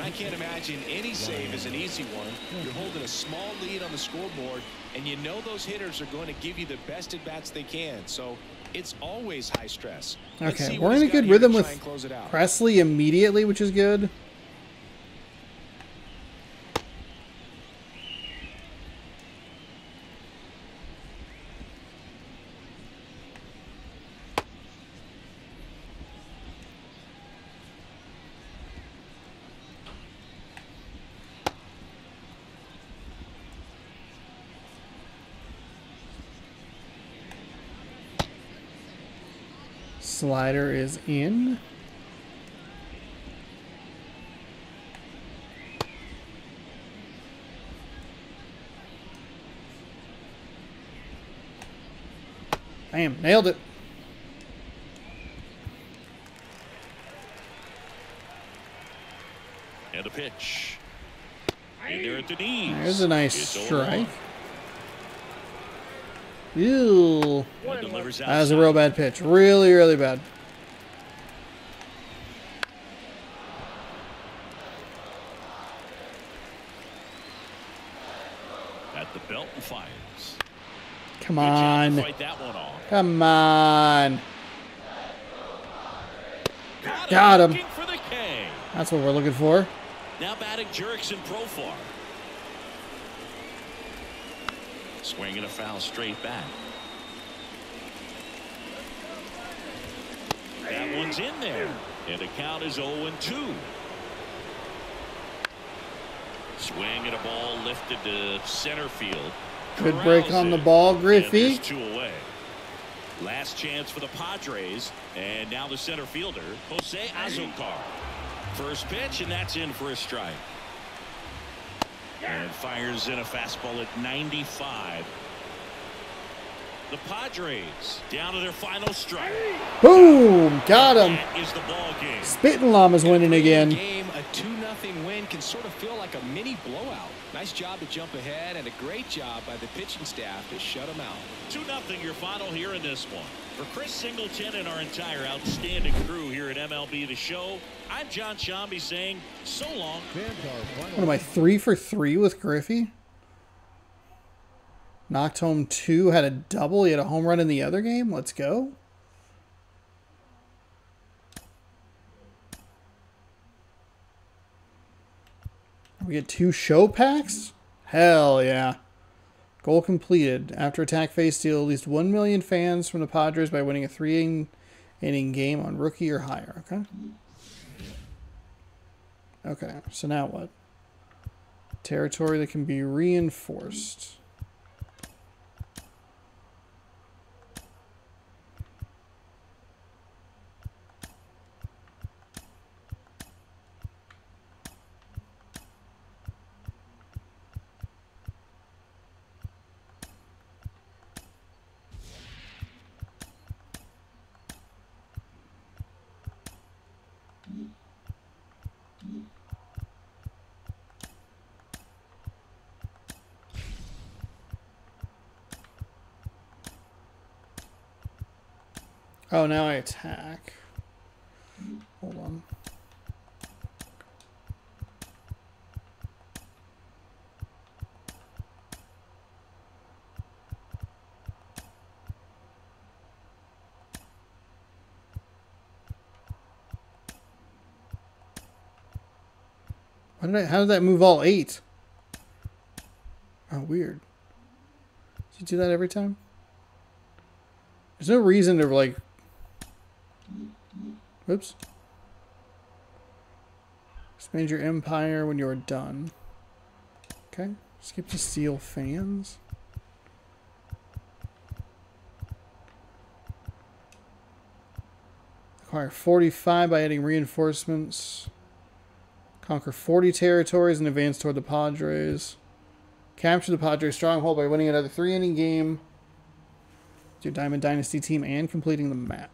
I can't imagine any save is an easy one. You're holding a small lead on the scoreboard, and you know those hitters are going to give you the best at bats they can. So it's always high stress. Let's Okay, we're in a good rhythm with and close it out. Pressly immediately, which is good. Slider is in. Bam, nailed it. And a pitch. In there at the knees. There's a nice strike. 0-1. Ew. That was a real bad pitch. Really, really bad. At the belt and fires. Come Good job to on. Fight that one off. Come on. Got, him. Looking for the K. That's what we're looking for. Now batting Jurickson Profar. Swinging a foul straight back. That one's in there. And the count is 0 2. Swing and a ball lifted to center field. Good break on the ball, And Griffey. two away. Last chance for the Padres. And now the center fielder, Jose Azocar. First pitch, and that's in for a strike. And fires in a fastball at 95. The Padres down to their final strike. Boom! Got him. That is the ball game. Spitting Llama's winning again. Game, a 2 nothing win can sort of feel like a mini blowout. Nice job to jump ahead and a great job by the pitching staff to shut them out. 2 nothing your final here in this one. For Chris Singleton and our entire outstanding crew here at MLB The Show, I'm Jon Sciambi saying so long. Fans are What am I, three for three with Griffey? Knocked home two, had a double. He had a home run in the other game. Let's go. We get two show packs? Hell yeah. Goal completed. After attack phase, steal at least 1 million fans from the Padres by winning a three inning game on rookie or higher. Okay. Okay, so now what? Territory that can be reinforced. Oh, now I attack. Hold on. Did I, how did that move all eight? Oh, weird. Did you do that every time? There's no reason to, like, Oops. Expand your empire when you're done. Okay. Skip to steel fans. Acquire 45 by adding reinforcements. Conquer 40 territories and advance toward the Padres. Capture the Padres stronghold by winning another three inning game. Your Diamond Dynasty team and completing the map.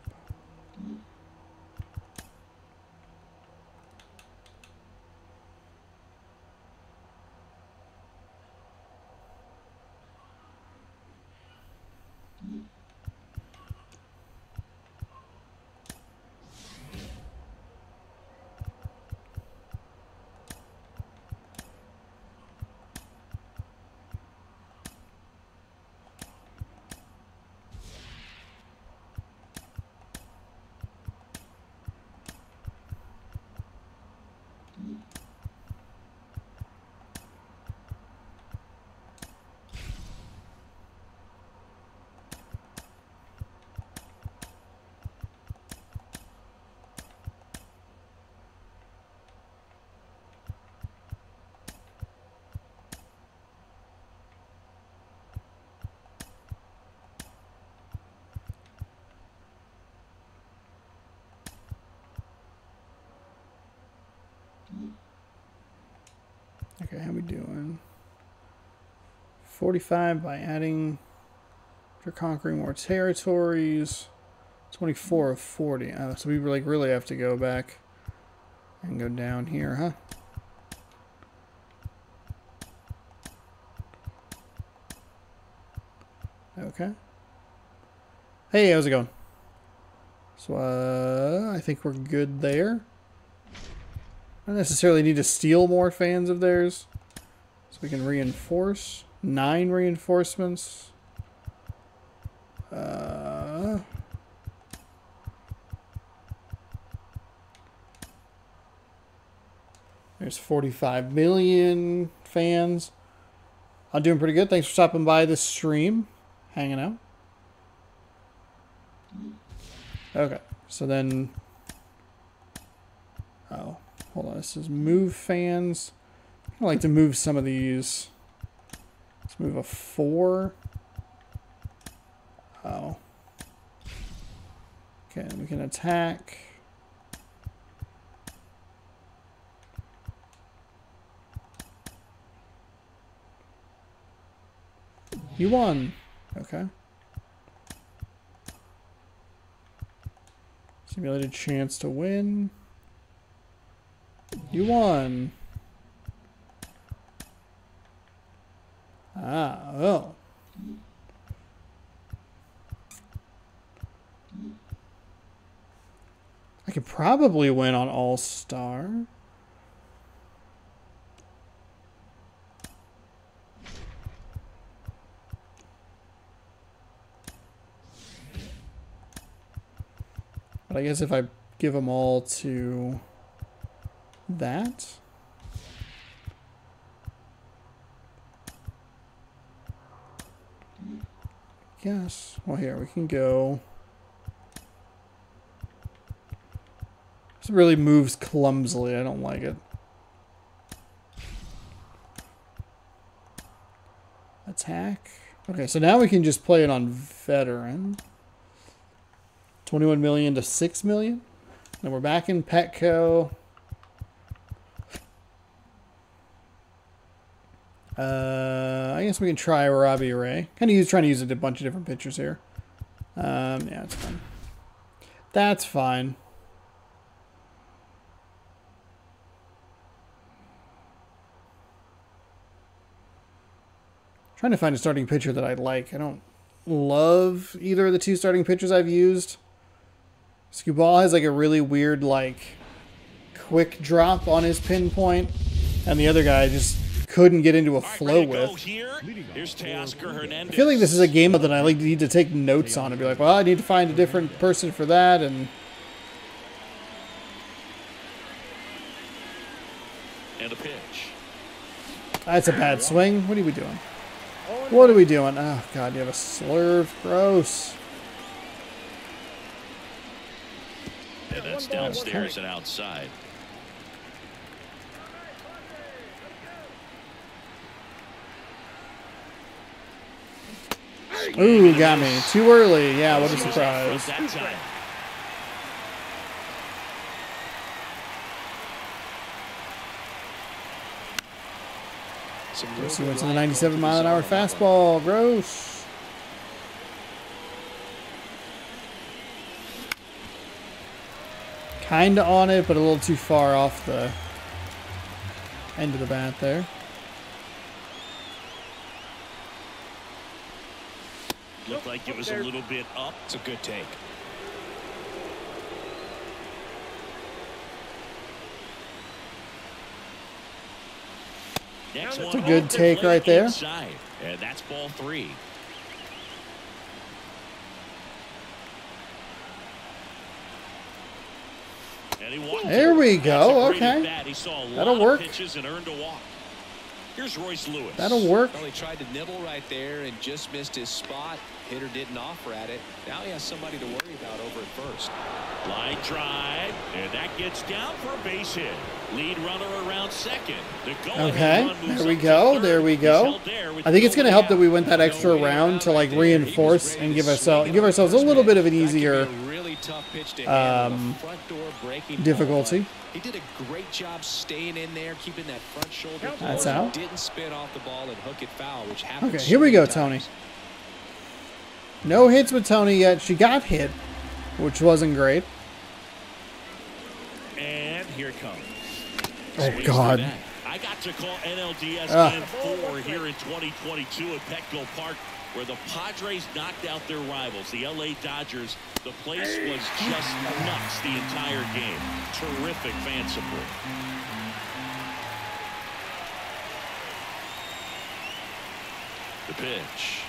Okay, how we doing? 45 by adding for conquering more territories. 24 of 40. Uh, so we like really have to go back and go down here, huh? Okay. Hey, how's it going? So, uh, I think we're good there. I necessarily need to steal more fans of theirs. So we can reinforce. Nine reinforcements. Uh, there's 45 million fans. I'm doing pretty good. Thanks for stopping by this stream. Hanging out. Okay. So then... Oh. Hold on. This is move fans. I like to move some of these. Move a four. Oh. Okay, we can attack. You won. Okay. Simulated chance to win. You won. Ah, oh. I could probably win on All-Star. But I guess if I give them all to that. Yes. Well, here, we can go. This really moves clumsily. I don't like it. Attack. Okay, so now we can just play it on veteran. 21 million to 6 million. And we're back in Petco. Uh, I guess we can try Robbie Ray. Kind of trying to use a bunch of different pictures here. Um, yeah, it's fine. That's fine. Trying to find a starting pitcher that I like. I don't love either of the two starting pitchers I've used. Skubal has like a really weird like quick drop on his pinpoint, and the other guy just couldn't get into a flow with. Here's Teoscar Hernandez. I feel like this is a game that I like need to take notes on and be like, well, I need to find a different person for that, and And a pitch. That's a bad swing. What are we doing? What are we doing? Oh, God, you have a slurve. Gross. Yeah, that's downstairs and outside. Ooh, got me. Too early. Yeah, what a surprise. He went to the 97 mile an hour fastball. Gross. Kinda on it, but a little too far off the end of the bat there. Looked like it was a little bit up. It's a good take. Next That's one a good take right there. Inside. And that's ball three. And he walked There we go. Okay. at-bat. He saw a lot That'll work. pitches and earned a walk. Here's Royce Lewis. That'll work. Well, he tried to nibble right there and just missed his spot. Hitter didn't offer at it. Now he has somebody to worry about over at first. Line drive, and that gets down for a base hit. Lead runner around second. The go-ahead Okay, run moves there we go, third. there we go. held there with I think it's going to help that we went that extra round to like reinforce and give ourselves give ourselves a little bit of an That could be easier a really tough pitch to um, front door breaking difficulty. but He did a great job staying in there, keeping that front shoulder That's close. out. Didn't spin off the ball and hook it foul, which happens. Okay, here we go, times. Toni. No hits with Toni yet. She got hit, which wasn't great. And here it comes. Oh, Swings God. I got to call NLDS Ah. Game 4 here in 2022 at Petco Park where the Padres knocked out their rivals, the LA Dodgers. The place was just nuts the entire game. Terrific fan support. The pitch.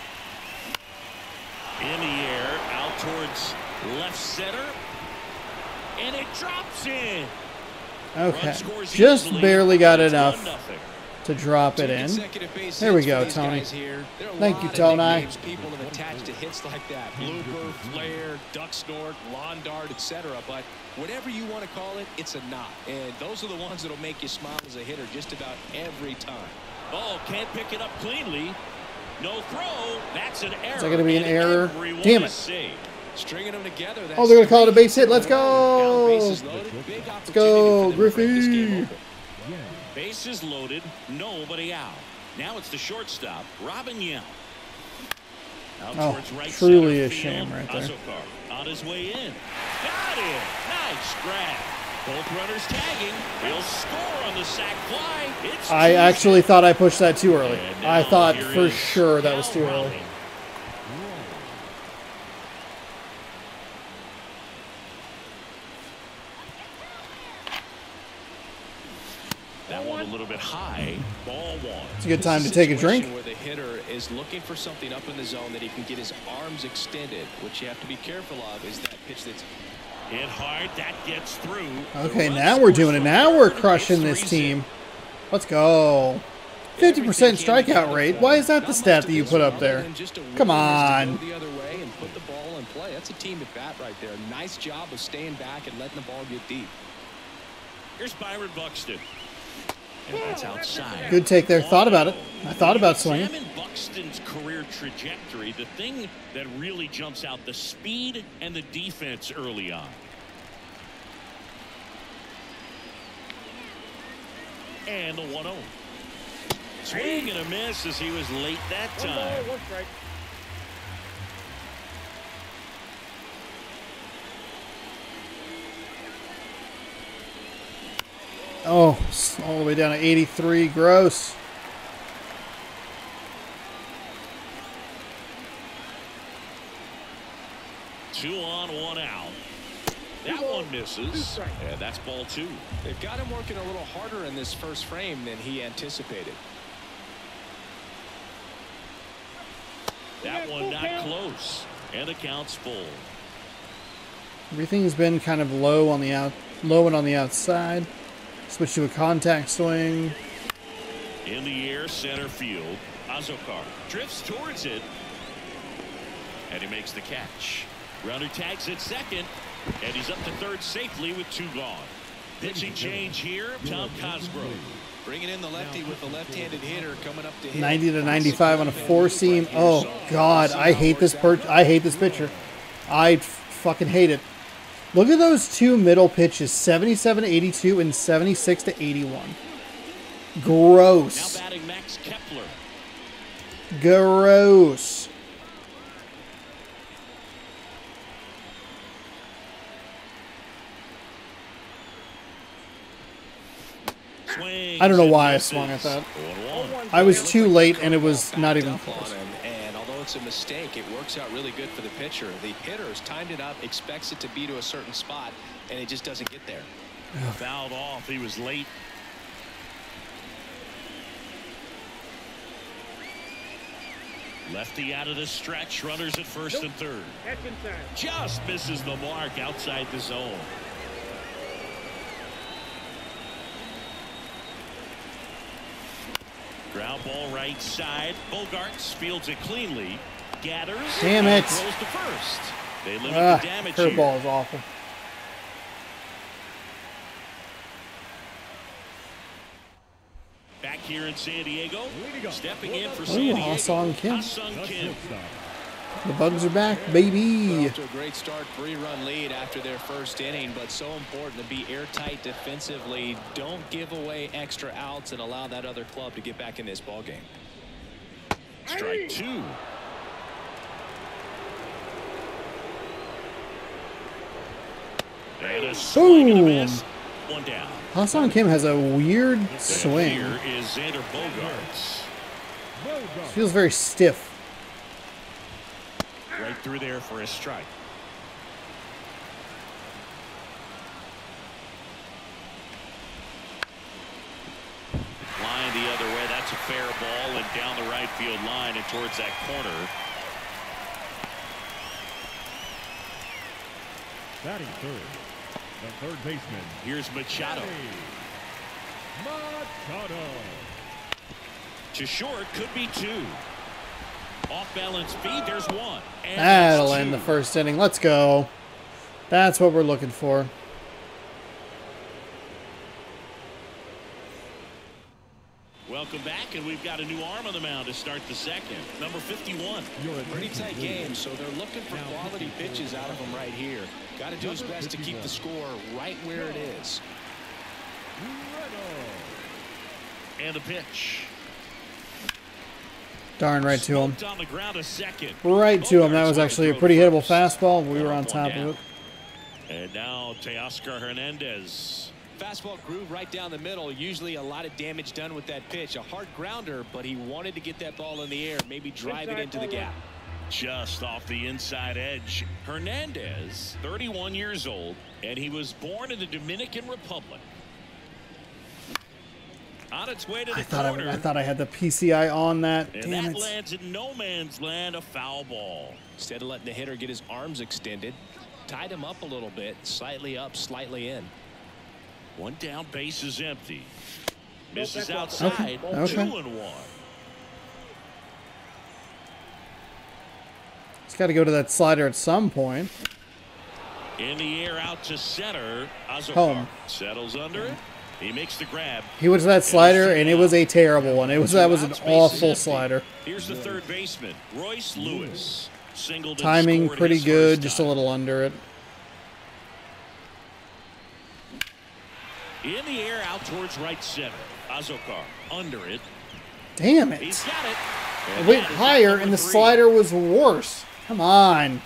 In the air, out towards left center. And it drops in. Okay, just barely got enough 1-0. To drop it in. There we go, Toni. guys here. There are a Thank you, Toni. People have attached to hits like that. Blooper, flare, duck snort, lawn dart, etc. But whatever you want to call it, it's a knot. And those are the ones that'll make you smile as a hitter just about every time. Oh, can't pick it up cleanly. No throw. That's an error. Is that gonna be an error? Damn it. Stringing them together. Oh, they're gonna call it a base hit. Let's go. Bases loaded. Big Let's go, opportunity for them to break this game Griffey. Bases loaded. Nobody out. Now it's the shortstop, Robin Yount. Out Oh, right truly a shame right there. Azocar on his way in. Got it. Nice grab. Both runners tagging. He'll score on the sac fly. It's I actually thought I pushed that too early. I thought for sure that was too early. Raleigh. That one a little bit high. Ball one. It's a good time to take a drink. Where the hitter is looking for something up in the zone that he can get his arms extended. What you have to be careful of is that pitch that's Hit hard. That gets through. Okay, now we're doing it. Now we're crushing this team. Let's go. 50% strikeout rate. Why is that the stat that you put up there? Come on. The other way and put the ball in play. That's a team at bat right there. Nice job of staying back and letting the ball get deep. Here's Byron Buxton. And that's outside. Good take there. Thought about it. I thought about swinging. Examine Buxton's career trajectory. The thing that really jumps out, the speed and the defense early on. And the 1-0. Swing and a miss as he was late that time. Oh, all the way down to 83. Gross. Two on, one out. That one misses. And that's ball two. They've got him working a little harder in this first frame than he anticipated. That one not close. And the count's full. Everything's been kind of low on the out, low and on the outside. Switch to a contact swing. In the air, center field. Azocar drifts towards it. And he makes the catch. Runner tags at second. And he's up to third safely with two gone. Pitching change here, Tom Cosgrove. Bringing in the lefty with the left-handed hitter coming up to hit. 90 to 95 on a four seam. Oh God, I hate this per. I hate this pitcher. I fucking hate it. Look at those two middle pitches: 77 to 82 and 76 to 81. Now Gross. batting Max Kepler. Gross. I don't know why I swung at that. I was too late, and it was not even close. Him, it's a mistake, it works out really good for the pitcher. The hitter has timed it up, expects it to be to a certain spot, and it just doesn't get there. Fouled off. He was late. Lefty out of the stretch. Runners at first and third. Just misses the mark outside the zone. Ground ball right side. Bogaerts fields it cleanly. Gathers. Damn it. Throws to first. They limit Ah, the damage here. curveball is awful. Back here in San Diego. Stepping in for Ooh, San Diego. Ha-Sung Kim. Ha-Sung Kim. The bugs are back, baby. Off to a great start, three-run lead after their first inning, but so important to be airtight defensively. Don't give away extra outs and allow that other club to get back in this ball game. Strike two. And a swing and a miss. One down. Ha-Sung Kim has a weird swing. Here is Xander Bogaerts. Feels very stiff. Right through there for a strike. Line the other way. That's a fair ball and down the right field line and towards that corner. Batting third, the third baseman, Here's Machado. Machado. To short, could be two. Off balance feed, there's one. And That'll end the first inning. Let's go. That's what we're looking for. Welcome back, and we've got a new arm on the mound to start the second. Number 51. you're Pretty tight game, so they're looking for quality pitches out of him right here. Got to do his best to keep the score right where it is. And the pitch. Darn right to him. Smoked on the ground a second. Right to him. That was actually a pretty throw hittable fastball. We were on top of it. And now Teoscar Hernandez. Fastball groove right down the middle. Usually a lot of damage done with that pitch. A hard grounder, but he wanted to get that ball in the air, maybe drive it into the gap. Just off the inside edge. Hernandez, 31 years old, and he was born in the Dominican Republic. On its way to the I thought corner. I, I thought I had the PCI on that. and Damn that it. lands in no man's land, a foul ball. Instead of letting the hitter get his arms extended, tied him up a little bit, slightly up, slightly in. One down, base is empty. Misses outside, Okay. two and one. It's got to go to that slider at some point. In the air out to center. Azocar Home. settles under it. He makes the grab. He went to that slider, and it was a terrible one. It was that was an Outs, base is awful slider. Here's the third baseman, Royce Lewis. Singled and Timing pretty good, just a little under it. In the air out towards right center. Azocar under it. Damn He's it. got it. It went higher, and the three. slider was worse. Come on.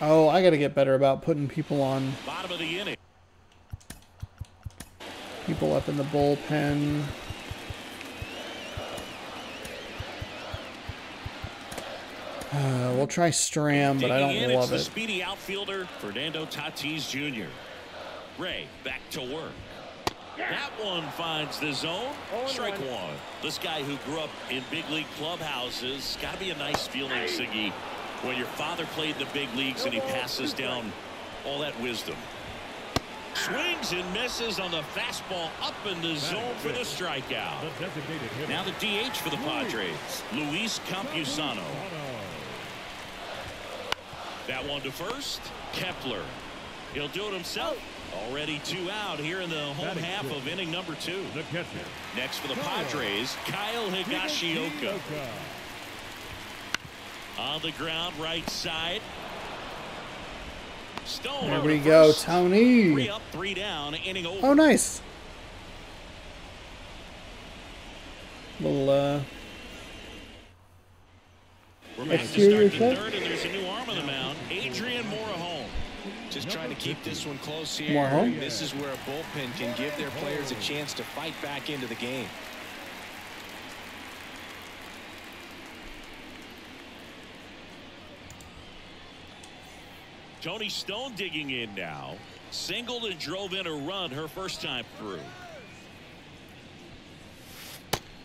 Oh, I got to get better about putting people on Bottom of the inning. people up in the bullpen. Uh, we'll try Strahm, but I Digging in, don't it's love the it. speedy outfielder, Fernando Tatis Jr. Ray back to work. That one finds the zone. Strike one. This guy who grew up in big league clubhouses, got to be a nice feeling, Siggy, when your father played the big leagues and he passes down all that wisdom. Swings and misses on the fastball up in the zone for the strikeout. The designated hitter. Now the DH for the Padres, Luis Campusano. That one to first, Kepler. He'll do it himself. Already two out here in the home half of inning number two. Next for the Padres, Kyle Higashioka. Higashioka. On the ground, right side. Stone. There we go, first. Toni. Three up, three down, inning over. Oh, nice. Little, uh, We're back to Exterior start the check. third, and there's a new arm on the mound. Adrian Morejon. Just trying to keep this one close here. More? This is where a bullpen can give their players a chance to fight back into the game. Toni Stone digging in now. Singled and drove in a run her first time through.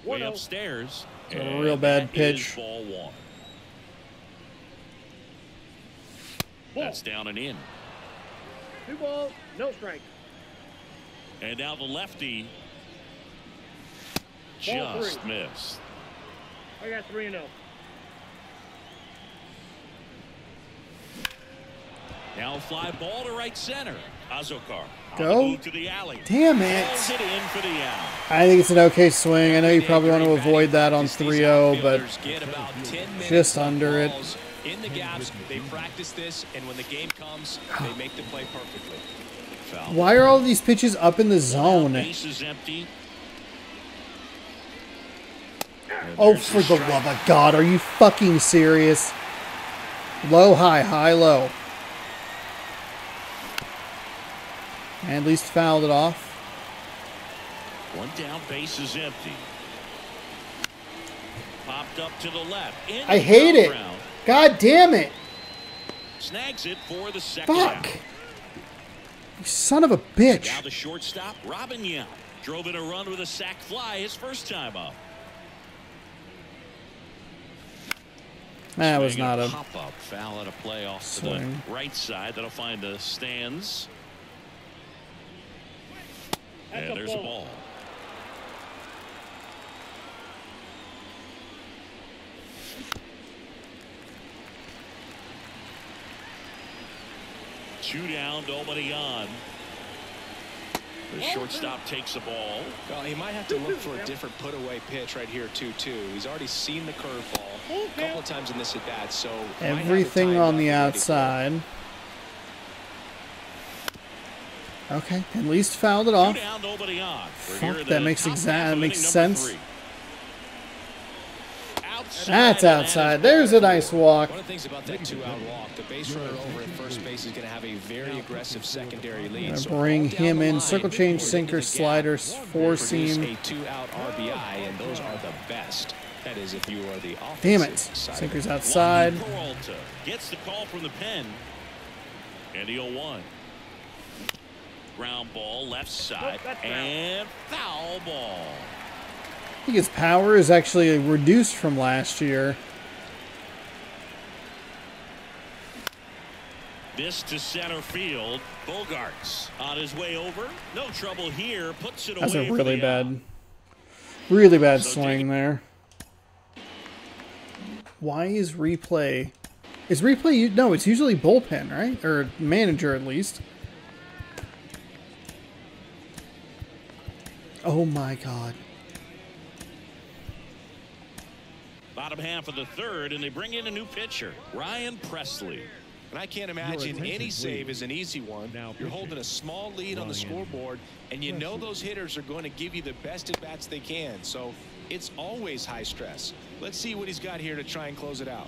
Way upstairs. a real bad pitch. Ball one. That's down and in. Two balls, no strike. And now the lefty Ball just three. missed. I got three and oh. Now fly ball to right center. Azocar. Go. to the alley. Damn it. It in for the. I think it's an okay swing. I know you probably want to avoid that on 3-0, but Get about 10 minutes just under it. In the gaps, they practice this, and when the game comes, they make the play perfectly. Foul. why are all these pitches up in the zone? Base is empty. And Oh, for the love of God, are you fucking serious? Low, high, high, low. And at least fouled it off. One down, base is empty. Popped up to the left. In I hate it. ground. God damn it. Snags it for the second Fuck. out. You son of a bitch. Now the shortstop, Robin Yount. Drove in a run with a sac fly his first time up. That was not a. pop up foul at a play off to Swing. the right side. That'll find the stands. That's and a there's a ball. ball. Two down, nobody on. The shortstop takes the ball. Well, he might have to look for a different put away pitch right here, 2 2. He's already seen the curveball oh, a couple of times in this at bat, so. might have the Everything on the and ready outside. Okay, at least fouled it Two off. down, nobody on. Fuck, that makes top exa- half that makes sense. Outside, That's outside. There's a nice walk. One of the things about that two-out walk, the base runner over at first base is going to have a very aggressive secondary lead. So bring him in. Circle change, put it sinker, into slider, four seam. A two-out RBI, and those are the best. That is, if you are the offensive Damn it. Sinker's outside. Gets the call from the pen. And the 0-1. Ground ball left side that's foul. and foul ball. I think his power is actually reduced from last year. This to center field. Bogaerts on his way over. No trouble here. Puts it That's away a really the out. bad, really bad So swing there. Why is replay? Is replay? No, it's usually bullpen, right? Or manager at least. Oh my god. Bottom half of the third, and they bring in a new pitcher, Ryan Pressly. And I can't imagine any save is an easy one. Now You're holding a small lead on the scoreboard, and you know those hitters are going to give you the best at bats they can. So it's always high stress. Let's see what he's got here to try and close it out.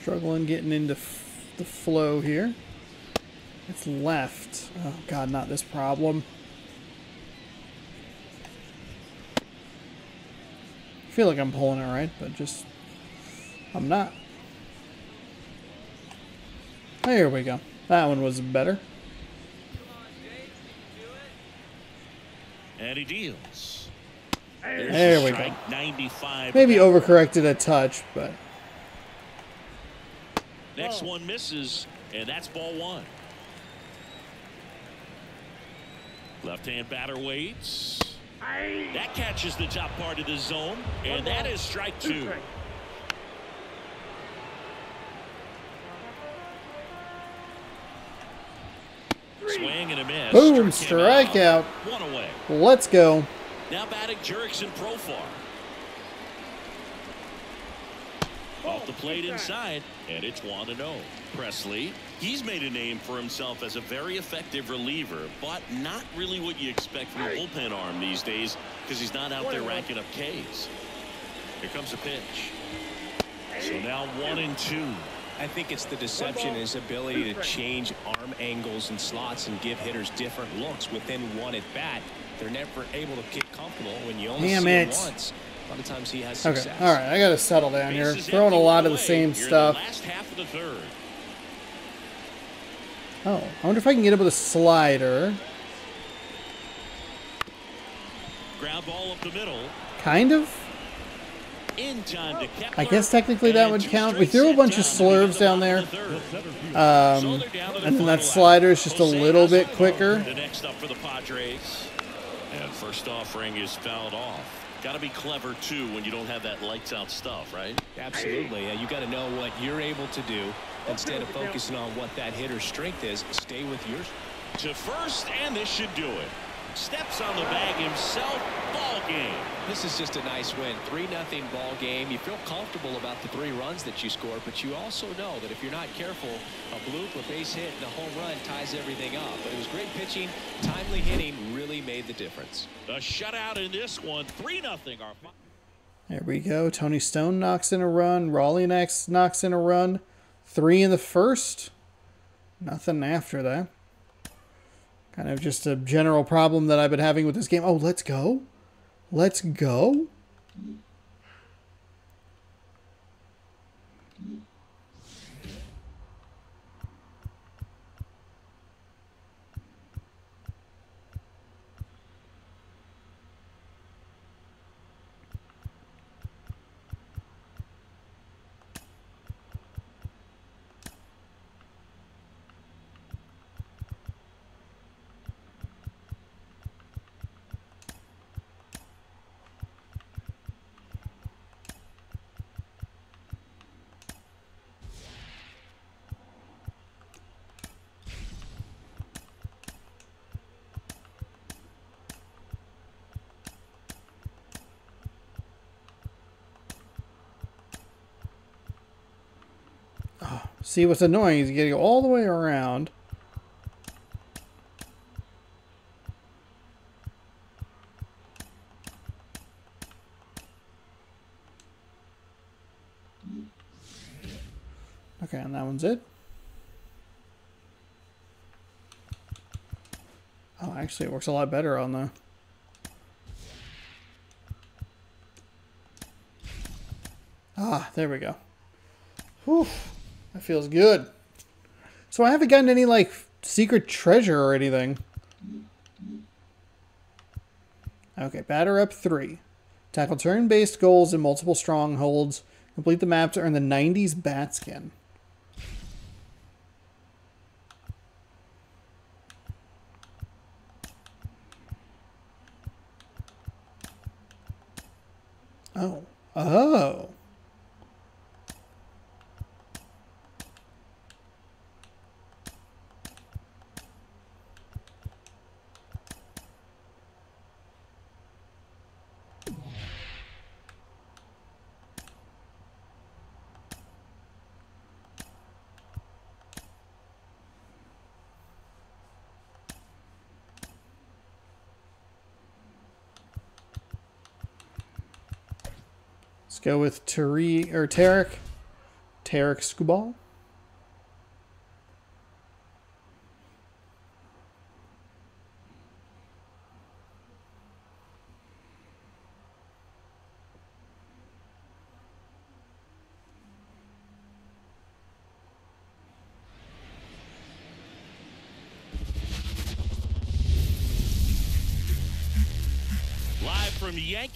Struggling getting into f- the flow here. It's left. Oh god, not this problem. I feel like I'm pulling it right, but just I'm not. There we go. That one was better. And he deals. There. There we go. 95. Maybe overcorrected a touch, but Next Oh. one misses, and that's ball one. Left hand batter waits. That catches the top part of the zone, and that is strike Two two. Swing and a miss. boom, Struck out. strikeout. One away. Let's go. Now batting Jurickson Profar. Off the plate inside, and it's 1 0. Pressly, he's made a name for himself as a very effective reliever, but not really what you expect from a bullpen arm these days because he's not out there racking up Ks. Here comes a pitch. So now 1 and 2. I think it's the deception, his ability to change arm angles and slots and give hitters different looks within one at bat. They're never able to get comfortable when you only Damn see it. once. A lot of times he has Okay, all right. I gotta settle down here. Throwing a lot of the same stuff. The last half of the third. Oh, I wonder if I can get it with a slider. Ground ball up the middle. Kind of. In time to Kepler. I guess technically that would count. We threw a bunch of to slurves down there. of the third. Center field. So Um, they're down to the and then that slider is just a little bit quicker. The next up for the Padres. And first offering is fouled off. Got to be clever too when you don't have that lights out stuff, right? Absolutely. Yeah, you got to know what you're able to do instead of focusing on what that hitter's strength is. Stay with yours. To first, and this should do it. Steps on the bag himself. Ball game. This is just a nice win. 3 nothing ball game. You feel comfortable about the three runs that you scored, but you also know that if you're not careful, a bloop, a base hit, and a home run ties everything up. But it was great pitching. Timely hitting really made the difference. A shutout in this one. 3 nothing. Our There we go. Toni Stone knocks in a run. Raleigh next knocks in a run. Three in the first. Nothing after that. Kind of just a general problem that I've been having with this game. Oh, let's go. Let's go. See, what's annoying is you gotta go all the way around. Okay, and that one's it. Oh, actually, it works a lot better on the. Ah, there we go. Whew, that feels good. So I haven't gotten any like secret treasure or anything. Okay, batter up three. Tackle turn-based goals in multiple strongholds. Complete the map to earn the 90s bat skin. Oh. Oh. Let's go with Tariq or Tarek. Tarek Skubal.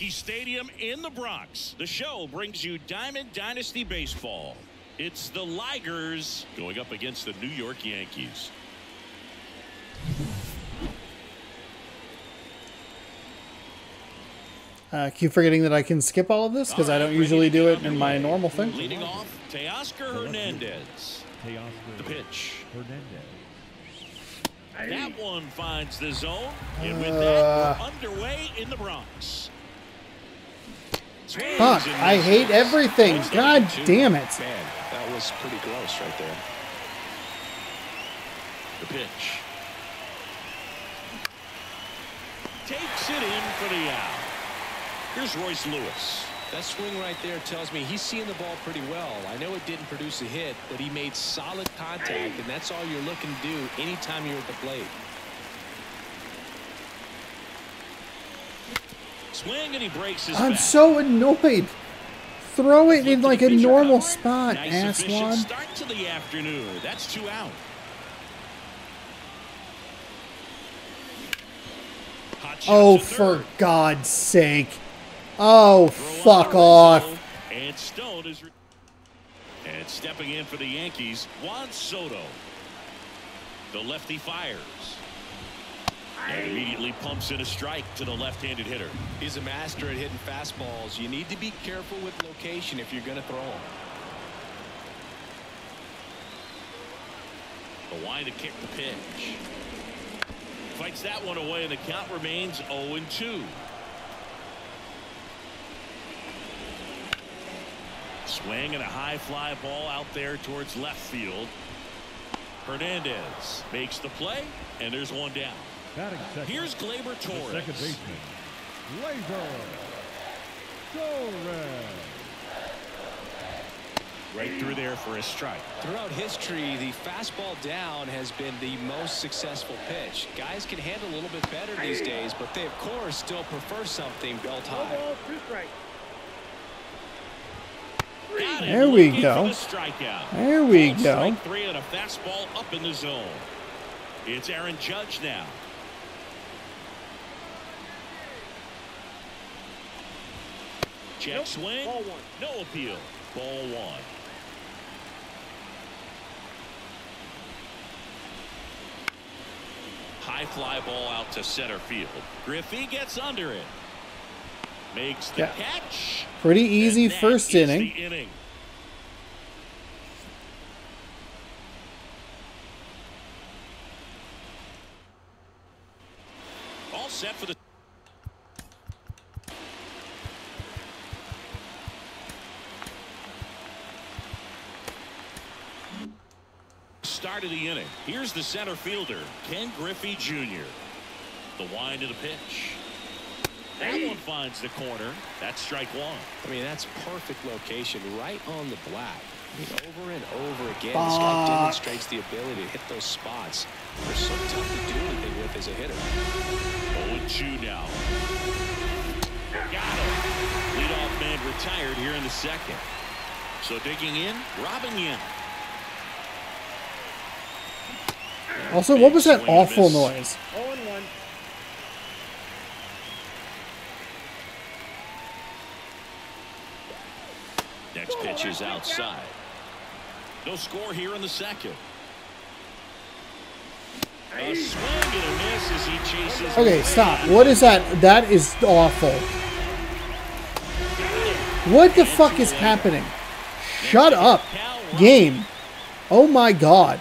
Yankee Stadium in the Bronx. The show brings you Diamond Dynasty Baseball. It's the Ligers going up against the New York Yankees. Uh, keep forgetting that I can skip all of this because I don't usually do it in my normal thing. Leading off, Teoscar Hernandez. Teoscar The pitch. Hernandez. That one finds the zone. And with Uh. that, we're underway in the Bronx. Fuck, I hate everything. God damn it. Man, that was pretty gross right there. The pitch. Takes it in for the out. Here's Royce Lewis. That swing right there tells me he's seeing the ball pretty well. I know it didn't produce a hit, but he made solid contact, and that's all you're looking to do anytime you're at the plate. Swing and he breaks his I'm back. so annoyed. Throw it in like a normal spot, nice asswad. start to the afternoon. That's two out. Oh, for third. God's sake. Oh, Throw fuck off. And Stone is. And stepping in for the Yankees, Juan Soto. The lefty fires. And immediately pumps in a strike to the left-handed hitter. He's a master at hitting fastballs. You need to be careful with location if you're going to throw them. The line to kick the pitch. Fights that one away, and the count remains 0-2. Swing and a high fly ball out there towards left field. Hernandez makes the play, and there's one down. Batting second. Here's Gleyber the Torres. second baseman. Laser. Torres. Right through there for a strike. Throughout history, the fastball down has been the most successful pitch. Guys can handle a little bit better these days, but they, of course, still prefer something belt No high. ball, two strikes. There we go. for the. There we go. Strike three and a fastball up in the zone. It's Aaron Judge now. Check Nope. swing. Ball one. No appeal. Ball one. High fly ball out to center field. Griffey gets under it. Makes the Yeah. catch. Pretty easy And first inning. Inning. All set for the start of the inning. Here's the center fielder, Ken Griffey Jr. The wind of the pitch. That one finds the corner. That's strike one. I mean, that's perfect location, right on the black. I mean, over and over again, this guy demonstrates the ability to hit those spots. They're so tough to do anything with as a hitter. 0-2 now. Got him. Leadoff man retired here in the second. So digging in, Robin Yount. Also, what was that awful noise? 0 and 1. Next pitch is outside. No score here in the second. A swing and a miss as he chases. Okay, stop. What is that? That is awful. What the fuck is happening? Shut up. Game. Oh my god.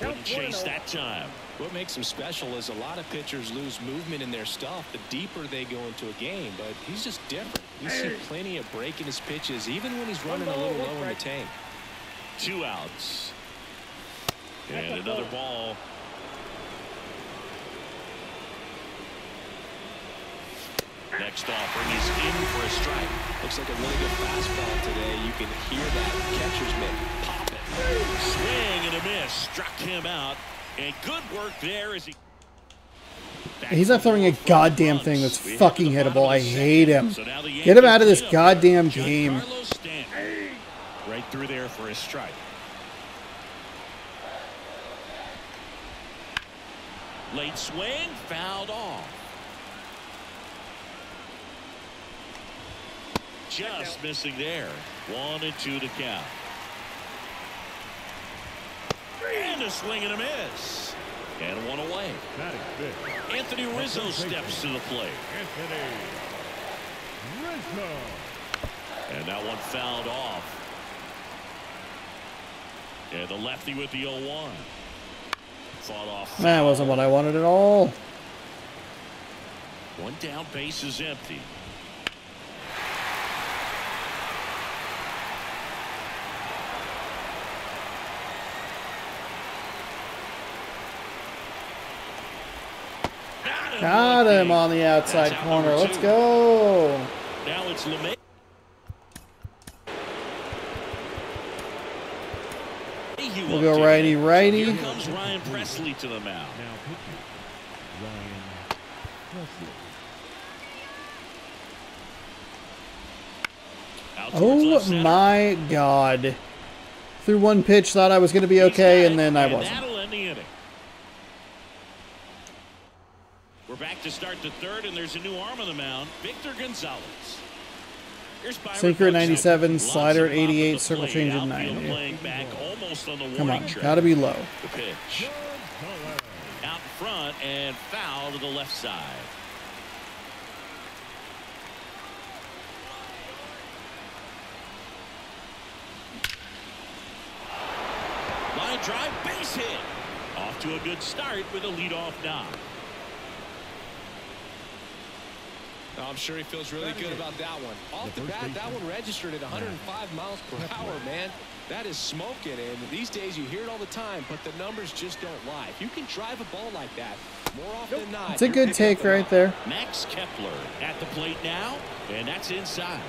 Wouldn't chase that time. What makes him special is a lot of pitchers lose movement in their stuff the deeper they go into a game, but he's just different. You see plenty of break in his pitches, even when he's running a little low in the tank. Two outs. And another ball. Next offering is in for a strike. Looks like a really good fastball today. You can hear that catcher's mitt pop. Swing and a miss. Struck him out. And good work there as he... He's not throwing a goddamn thing that's fucking hittable. I hate him. Get him out of this goddamn game. Right through there for a strike. Late swing, fouled off. Just missing there. One and two to count. And a swing and a miss. And one away. Batting Anthony Rizzo steps to the plate. Anthony Rizzo. And that one fouled off. And the lefty with the 0-1. Fought off. That wasn't what I wanted at all. One down, base is empty. Got him on the outside out corner. Let's go. Now it's LeMahieu. We'll go righty, righty. Here comes Ryan Pressly to the mound. Now pitching, Ryan Pressly. Out oh towards left Oh my god. Through one pitch, thought I was going to be okay, and then I wasn't. That'll end the inning. We're back to start the third, and there's a new arm on the mound, Victor Gonzalez. Sinker at 97, slider at 88, circle change at Outfield 90. back almost on the Come on, gotta be low. The pitch out front and foul to the left side. Line drive, base hit. Off to a good start with a leadoff knock. Oh, I'm sure he feels really good about that one. Off the bat, that one registered at 105 miles per hour, man. That is smoking, and these days you hear it all the time, but the numbers just don't lie. If you can drive a ball like that, more often than not, It's a good take right there. Max Kepler at the plate now, and that's inside.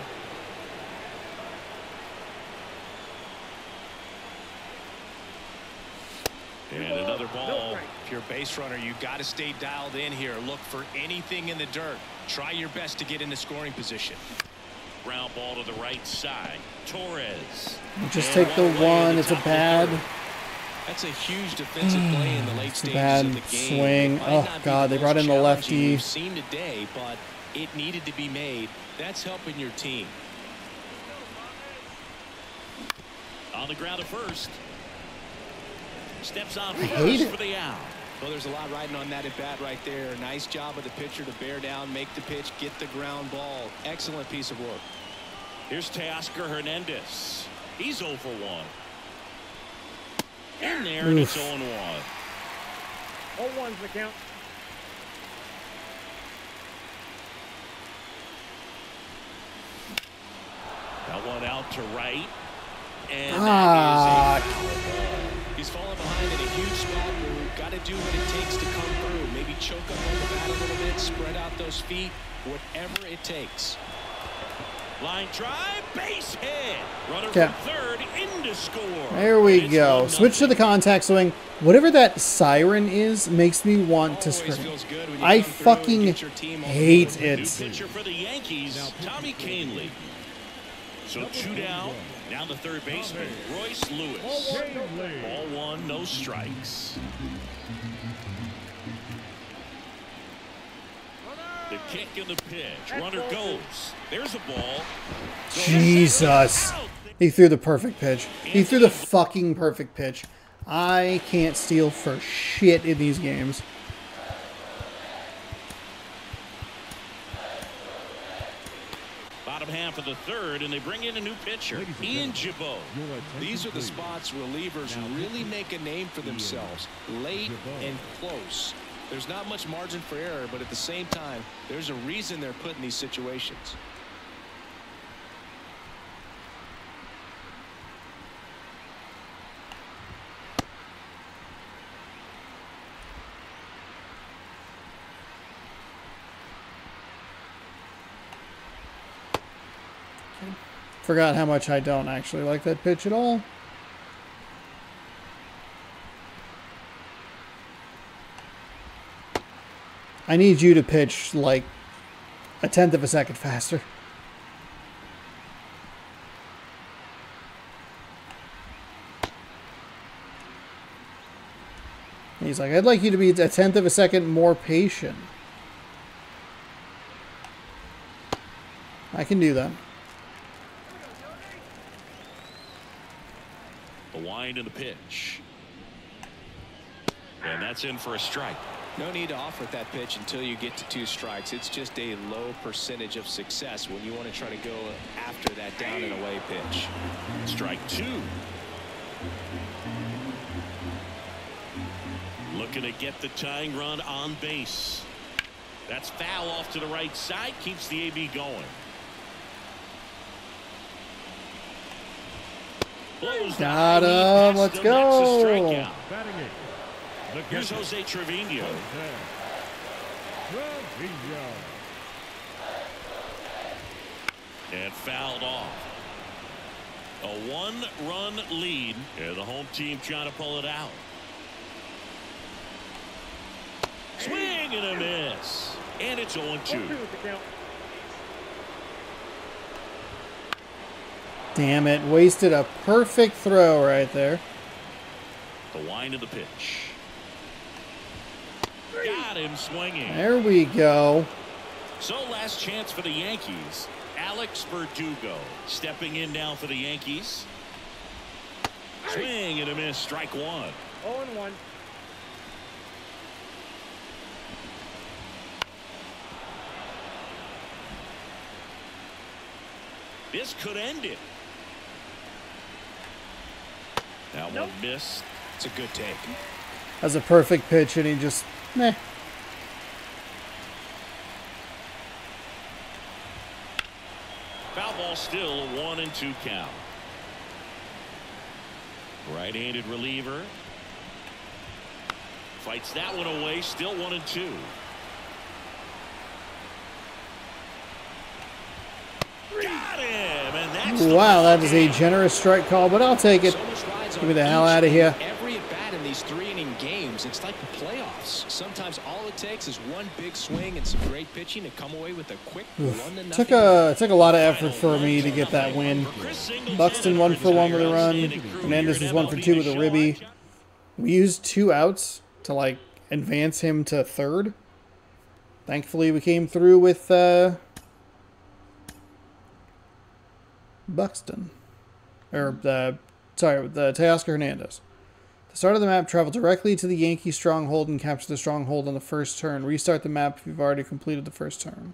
And another ball. If you're a base runner, you got to stay dialed in here. Look for anything in the dirt. Try your best to get into scoring position. Ground ball to the right side. Torres. Just And take the one. It's a top of the bad. That's a huge defensive mm, play in the late a stages bad of the game. swing. Oh, God, they brought in the challenging lefty. You've seen today, but it needed to be made. That's helping your team. On the ground at first. Steps on first for the out. Well, there's a lot riding on that at bat right there. Nice job of the pitcher to bear down, make the pitch, get the ground ball. Excellent piece of work. Here's Teoscar Hernandez. He's 0 for 1. In there, and it's Oof. 0 1. All ones the count. That one out to right. And Ah. that is a foul ball. He's falling behind in a huge spot. We've got to do what it takes to come through. Maybe choke up on the bat a little bit, spread out those feet, whatever it takes. Line drive, base hit. Runner Okay. from third into score. There we It's go. Switch to the contact swing. Whatever that siren is makes me want to scream. feels good when you I come through and fucking get your team on the hate it. pitcher for the Yankees. So two down, down the third baseman, Royce Lewis. Ball one, no strikes. The kick and the pitch. Runner goes. There's a ball. Jesus. He threw the perfect pitch. He threw the fucking perfect pitch. I can't steal for shit in these games. Half of the third, and they bring in a new pitcher, Ian Jabot. These are the spots relievers really make a name for themselves. Late and close. There's not much margin for error, but at the same time, there's a reason they're put in these situations. Forgot how much I don't actually like that pitch at all. I need you to pitch like a tenth of a second faster. He's like, I'd like you to be a tenth of a second more patient. I can do that. Wind of the pitch. And that's in for a strike. No need to offer that pitch until you get to two strikes. It's just a low percentage of success when you want to try to go after that down and away pitch. Strike two. Looking to get the tying run on base. That's foul off to the right side. Keeps the AB going. Blows the Got him. Let's him. That's a go. strikeout. Batting it. The Here's Jose Trevino. Jose Trevino. And fouled off. A one-run lead. And the home team trying to pull it out. Swing and a miss. And it's 0-2. 0-2 is the count. Damn it. Wasted a perfect throw right there. The line of the pitch. Got him swinging. There we go. So last chance for the Yankees. Alex Verdugo stepping in now for the Yankees. Swing and a miss. Strike one. 0 and 1. This could end it. That one missed. It's a good take. That's a perfect pitch, and he just, meh. Foul ball still a one and two count. Right-handed reliever. Fights that one away. Still one and two. Got him, and that's Wow, that is a generous strike call, but I'll take it. So much rides Get me the hell out of here. Every at bat in these three inning games, it's like the playoffs. Sometimes all it takes is one big swing and some great pitching to come away with a quick one to. Took a took a lot of effort for me to get that win. Buxton one for one with a run. Hernandez was one for two with a ribby. We used two outs to like advance him to third. Thankfully, we came through with uh, Buxton, or uh, sorry, the Teoscar Hernandez. The start of the map travel directly to the Yankee stronghold and capture the stronghold on the first turn. Restart the map if you've already completed the first turn.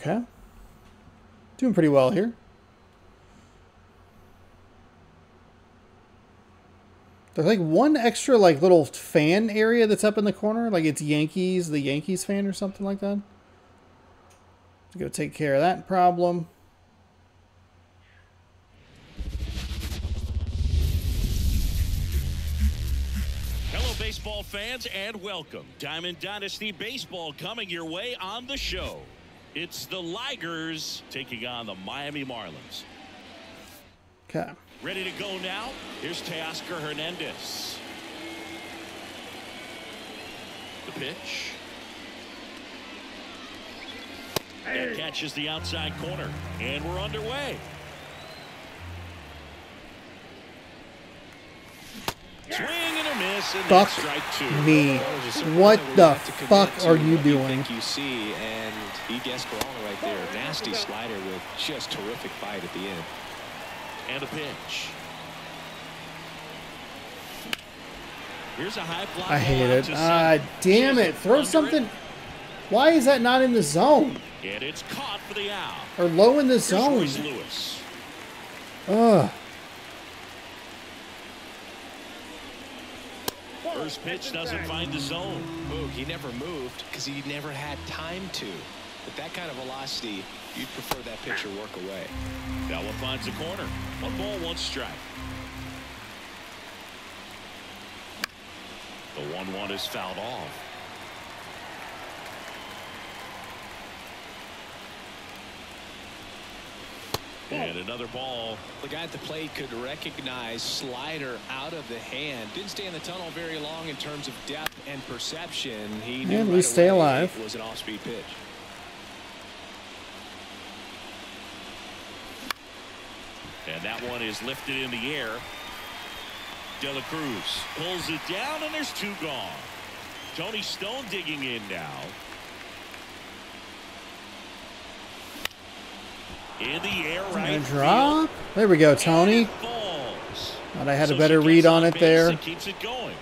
Okay. Doing pretty well here. There's like one extra like little fan area that's up in the corner, like it's Yankees, the Yankees fan or something like that. To go take care of that problem. Hello, baseball fans, and welcome. Diamond Dynasty Baseball coming your way on the show. It's the Ligers taking on the Miami Marlins. Okay. Ready to go now? Here's Teoscar Hernandez. The pitch. That catches the outside corner, and we're underway. Swing and a miss, and Fuck strike two. me. Well, there's a certain What point where you the have to commit fuck are you doing? you see, and he guessed wrong right there. Nasty slider with just terrific bite at the end. And a pitch. Here's a high fly I hate it. Ah, center. damn it. Throw something. Why is that not in the zone? And it's caught for the out. Or low in the zone? Ugh. First pitch doesn't find the zone. He never moved because he never had time to. With that kind of velocity, you'd prefer that pitcher work away. That one finds the corner. One ball, one strike. The 1-1 is fouled off. And another ball. The guy at the plate could recognize slider out of the hand. Didn't stay in the tunnel very long in terms of depth and perception. He knew And we right stay alive. It was an off-speed pitch. And that one is lifted in the air. De La Cruz pulls it down, and there's two gone. Toni Stone digging in now. In the air, right And drop. There we go, Toni. And. Thought I had a better read on it base there. and keeps it going.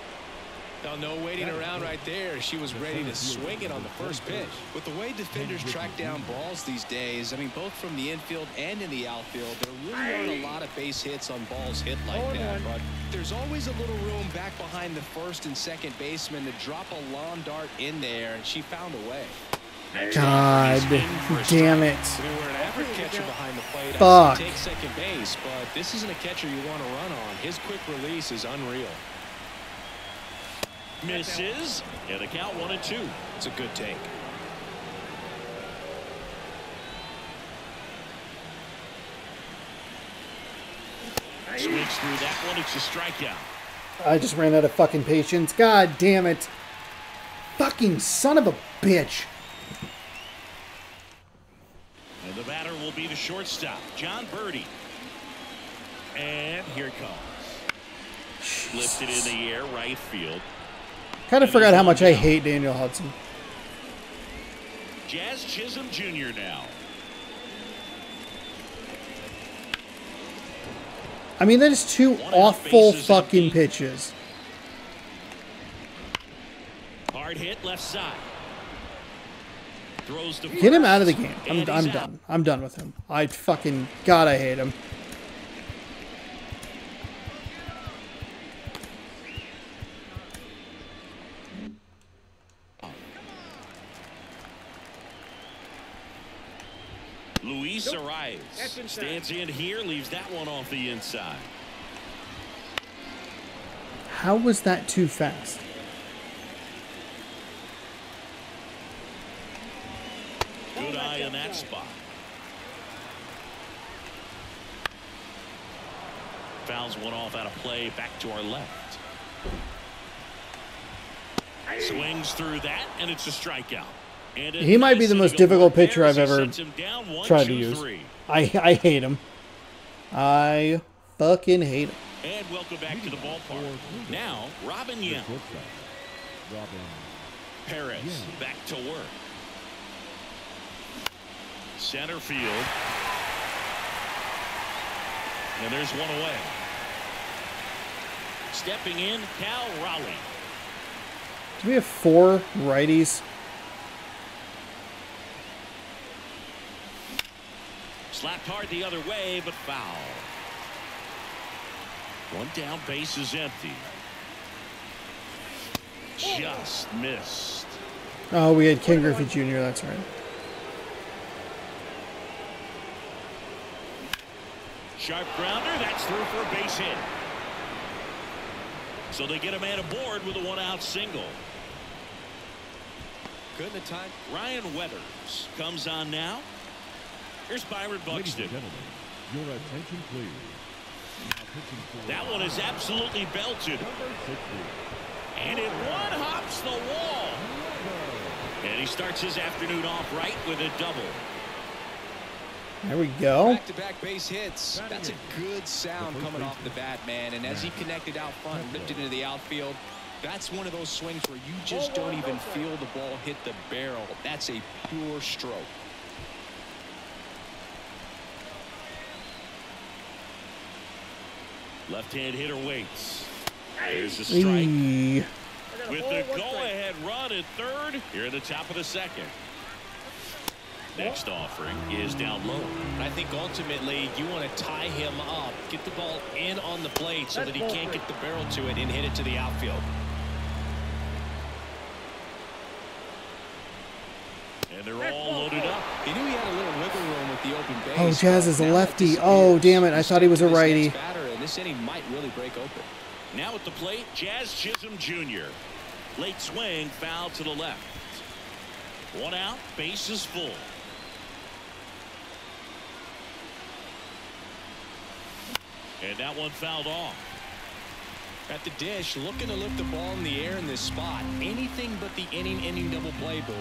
Now, no waiting around right there. She was ready to swing it on the first pitch. With the way defenders track down balls these days, I mean, both from the infield and in the outfield, there really aren't a lot of base hits on balls hit like that. But there's always a little room back behind the first and second baseman to drop a lawn dart in there, and she found a way. God damn it. I mean, we're an average catcher behind the plate. I Fuck. take second base, but this isn't a catcher you want to run on. His quick release is unreal. Misses. Yeah, the count one and two. It's a good take. Swings through that one. It's a strikeout. I just ran out of fucking patience. God damn it. Fucking son of a bitch. And the batter will be the shortstop, Jon Berti. And here it comes. Lifted in the air, right field. Kind of forgot how much I hate Daniel Hudson. Jazz Chisholm Jr. now. I mean, that is two One awful fucking pitches. Hard hit left side. Throws to Get him out of the game. I'm, I'm done. I'm done with him. I fucking God, I hate him. Luis Nope. Arraez That's stands in here, leaves that one off the inside. How was that too fast? Good eye in that spot. Fouls one off out of play back to our left. Swings through that, and it's a strikeout. And He might be the most difficult pitcher I've ever sets him down, one, Tried to use. three. I I hate him. I fucking hate him. And welcome back to the ballpark. Now, Robin Yount. Robin. Perez back to work. Center field. And there's one away. Stepping in, Cal Raleigh. Do we have four righties? Slapped hard the other way, but foul. One down, base is empty. Just missed. Oh, we had Ken Griffey Jr. That's right. Sharp grounder, that's through for a base hit. So they get a man aboard with a one out single. Good in the time. Ryan Weathers comes on now. Here's Byron Buxton. your attention please. Now pitching for That one is absolutely belted. And it one hops the wall. And he starts his afternoon off right with a double. There we go. Back-to-back base hits. That's a good sound coming off the bat, man. And as he connected out front and lifted into the outfield, that's one of those swings where you just don't even feel the ball hit the barrel. That's a pure stroke. Left-hand hitter waits. There's a strike. With the go-ahead run at third here in the top of the second next offering is down low. I think ultimately you want to tie him up, get the ball in on the plate so that he can't get the barrel to it and hit it to the outfield. And they're all loaded up. He knew he had a little wiggle room with the open base. Oh, Jazz is a lefty. Oh, damn it. I thought he was a righty. This inning might really break open. Now at the plate, Jazz Chisholm Jr. Late swing, foul to the left. One out, bases full. And that one fouled off. At the dish, looking to lift the ball in the air in this spot. Anything but the inning, inning double play, Boo.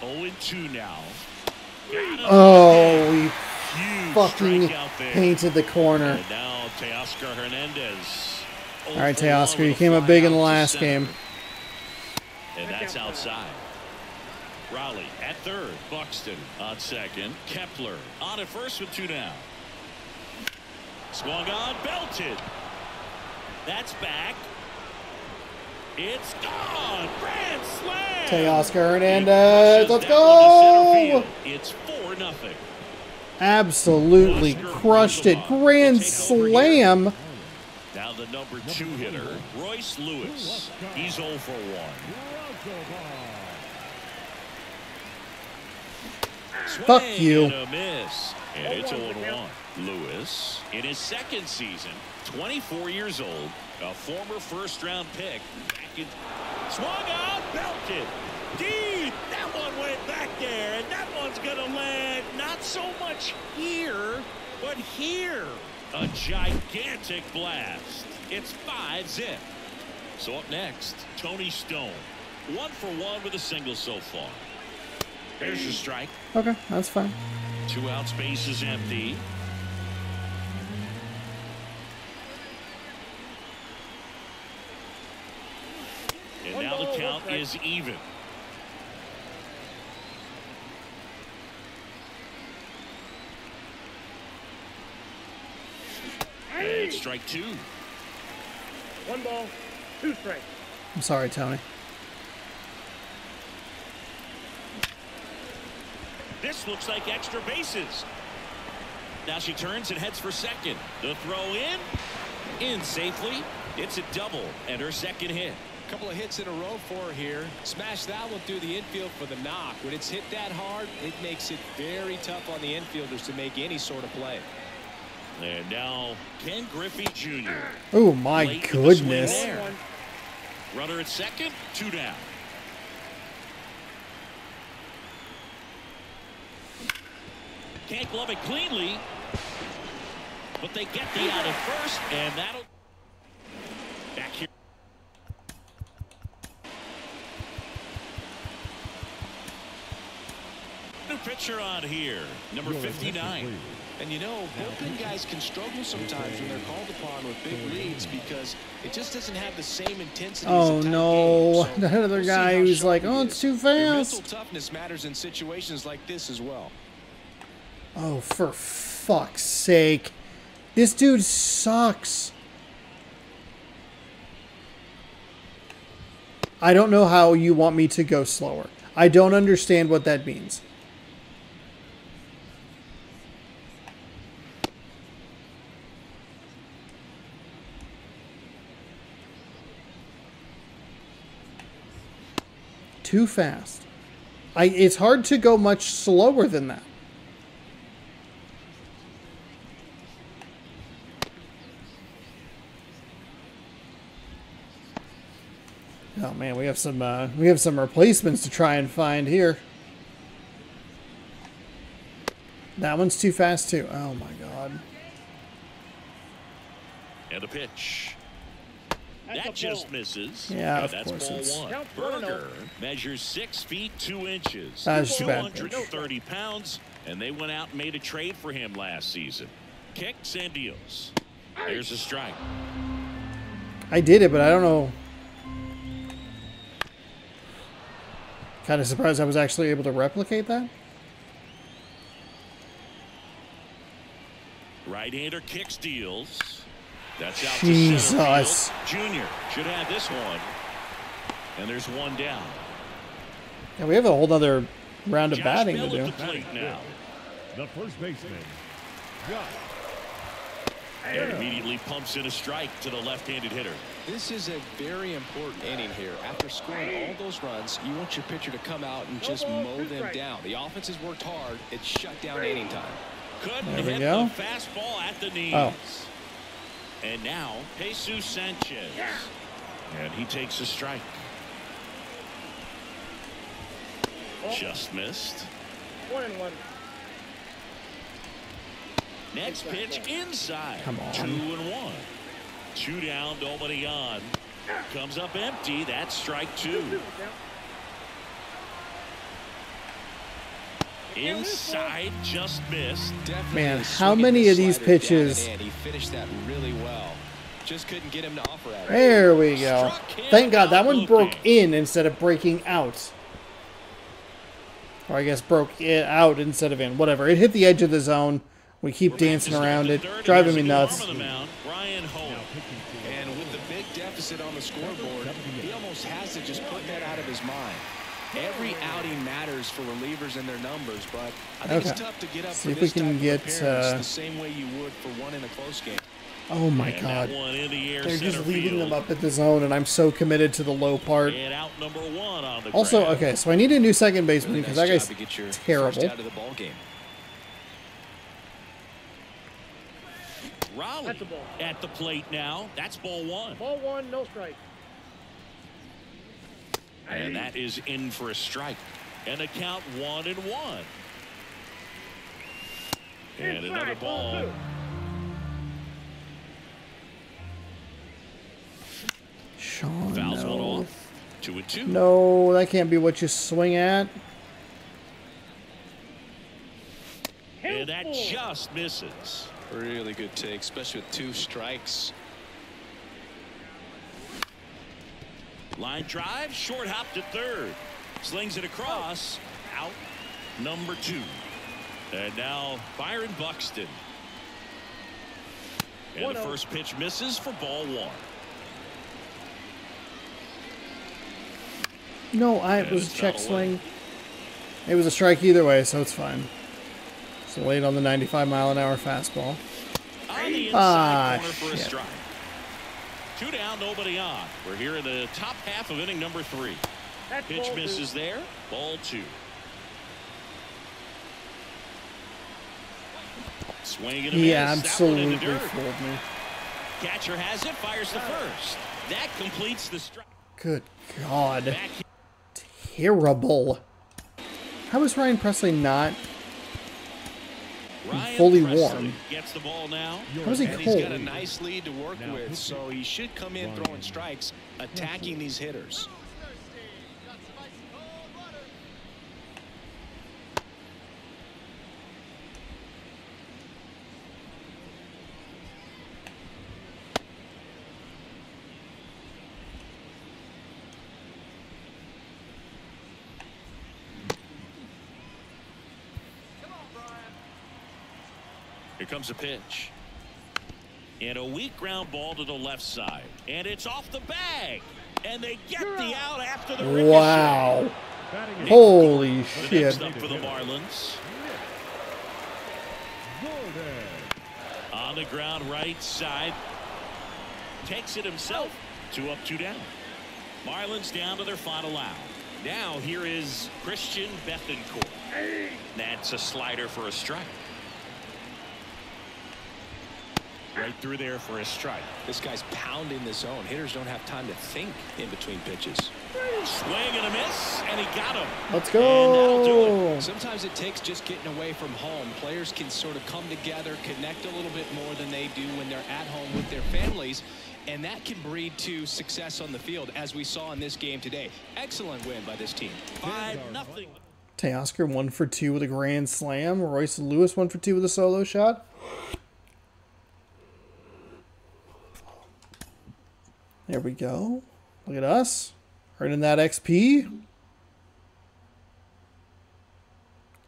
0 2 now. Oh, we fucking painted the corner. And now Teoscar Hernandez. All right, oh Teoscar, you came up big in the last game. And that's outside. Raleigh at third. Buxton on second. Kepler on at first with two down. Swung on, belted. That's back. It's gone. Grand slam. Teoscar Hernandez, He let's crushes that one to center go! It's four nothing. Absolutely crushed it. Grand slam. Now the number two hitter, Royce Lewis. He's 0 for 1. Fuck Swing you. And a miss. And it's 0 1. Lewis, in his second season, 24 years old, a former first round pick. Back in, swung out, belted. Deep. That one went back there, and that one's going to land not so much here, but here. A gigantic blast. It's 5 zip. So up next, Toni Stone. One for one with a single so far. There's your strike. Okay, that's fine. Two out space is empty. And now the count is even. And strike two. One ball, two strikes. I'm sorry, Toni. This looks like extra bases. Now she turns and heads for second. The throw in. In safely. It's a double and her second hit. A Couple of hits in a row for her here. Smash that one through the infield for the knock. When it's hit that hard, it makes it very tough on the infielders to make any sort of play. And now Ken Griffey Jr. Oh my Late with the swing goodness. Runner at second, two down. Can't glove it cleanly, but they get the out at first, and that'll back here. New pitcher on here, number 59. And you know, bullpen guys can struggle sometimes when they're called upon with big leads because it just doesn't have the same intensity. Oh as no. game. So That other we'll guy who's like, oh, it's too Their mental fast. toughness matters in situations like this as well. Oh, for fuck's sake. This dude sucks. I don't know how you want me to go slower. I don't understand what that means. Too fast. I it's hard to go much slower than that. Man, we have some uh, we have some replacements to try and find here. That one's too fast too. Oh my god. And a pitch. That's That just ball. misses. Yeah, of that's course ball it's- one. Count for Burger measures six feet two inches. That's too bad. 230 pounds, and they went out and made a trade for him last season. Kicks and deals. There's a strike. I did it, but I don't know. Kind of surprised I was actually able to replicate that. Right-hander kicks deals. That's out Jesus. to center field. Junior should have this one. And there's one down. Yeah, we have a whole other round of Josh batting to Bell do. at the plate now. The first baseman, Josh And immediately pumps in a strike to the left-handed hitter. This is a very important inning here. After scoring all those runs, you want your pitcher to come out and oh, just mow them down. The offense has worked hard. It's shut down inning time. Couldn't There we hit go. the fastball at the knees. Oh. And now, Jesus Sanchez. And he takes a strike. Oh. Just missed. One and one. Next pitch inside. Come on. Two and one. Two down, nobody on. Comes up empty. That's strike two. Inside, just missed. Man, how many of these pitches- He finished that really well. Just couldn't get him to offer at. There we go. Thank God that one broke in instead of breaking out. Or I guess broke it out instead of in. Whatever. It hit the edge of the zone. We keep dancing around it, driving me nuts. arm on the mound, Brian And with the big deficit on the scoreboard, he almost has to just put that out of his mind. Every outing matters for relievers and their numbers, but I think Okay. it's tough to get up See if we can get, uh, the same way you would for one in a close game. Oh my And God. one in the They're just leaving field. them up at the zone, and I'm so committed to the low part. And out number one on the Also, okay, so I need a new second baseman because that guy's job to get your First terrible. out of the ball game. Raleigh That's a ball. at the plate now. That's ball one. Ball one, no strike. And that is in for a strike. And the count one and one. And another ball ball. two. Sean, Fouls one no. off. Two and two. No, that can't be what you swing at. And that just misses. Really good take, especially with two strikes. Line drive, short hop to third. Slings it across. Out number two. And now Byron Buxton. And the 1-0. first pitch misses for ball one. No, I it was a check swing. It was a strike either way, so it's fine. So late on the 95 mile an hour fastball. On the inside Ah, corner for a shit. Two down, nobody on. We're here in the top half of inning number three. That's Pitch ball two. misses there. Ball two. Swing and a He miss. That one in absolutely fooled me. Catcher has it. Fires the first. That completes the strike. Good God. Back Terrible. How is Ryan Pressly not? Ryan fully warm. Gets the ball now. How is he And he's got a cold? nice lead to work Now with, so he should come in throwing strikes, attacking these hitters. Comes a pitch. And a weak ground ball to the left side. And it's off the bag. And they get the out after the ricochet. Wow. Holy shit. next up for the Marlins. On the ground right side. Takes it himself. Two up, two down. Marlins down to their final out. Now here is Christian Bethancourt. That's a slider for a strike. Right through there for a strike. This guy's pounding the zone. Hitters don't have time to think in between pitches. Swing and a miss, and he got him. Let's And that'll do go. Sometimes it takes just getting away from home. Players can sort of come together, connect a little bit more than they do when they're at home with their families. And that can breed to success on the field, as we saw in this game today. Excellent win by this team. Five nothing. Teoscar one for two with a grand slam. Royce Lewis one for two with a solo shot. There we go. Look at us. Earning that XP.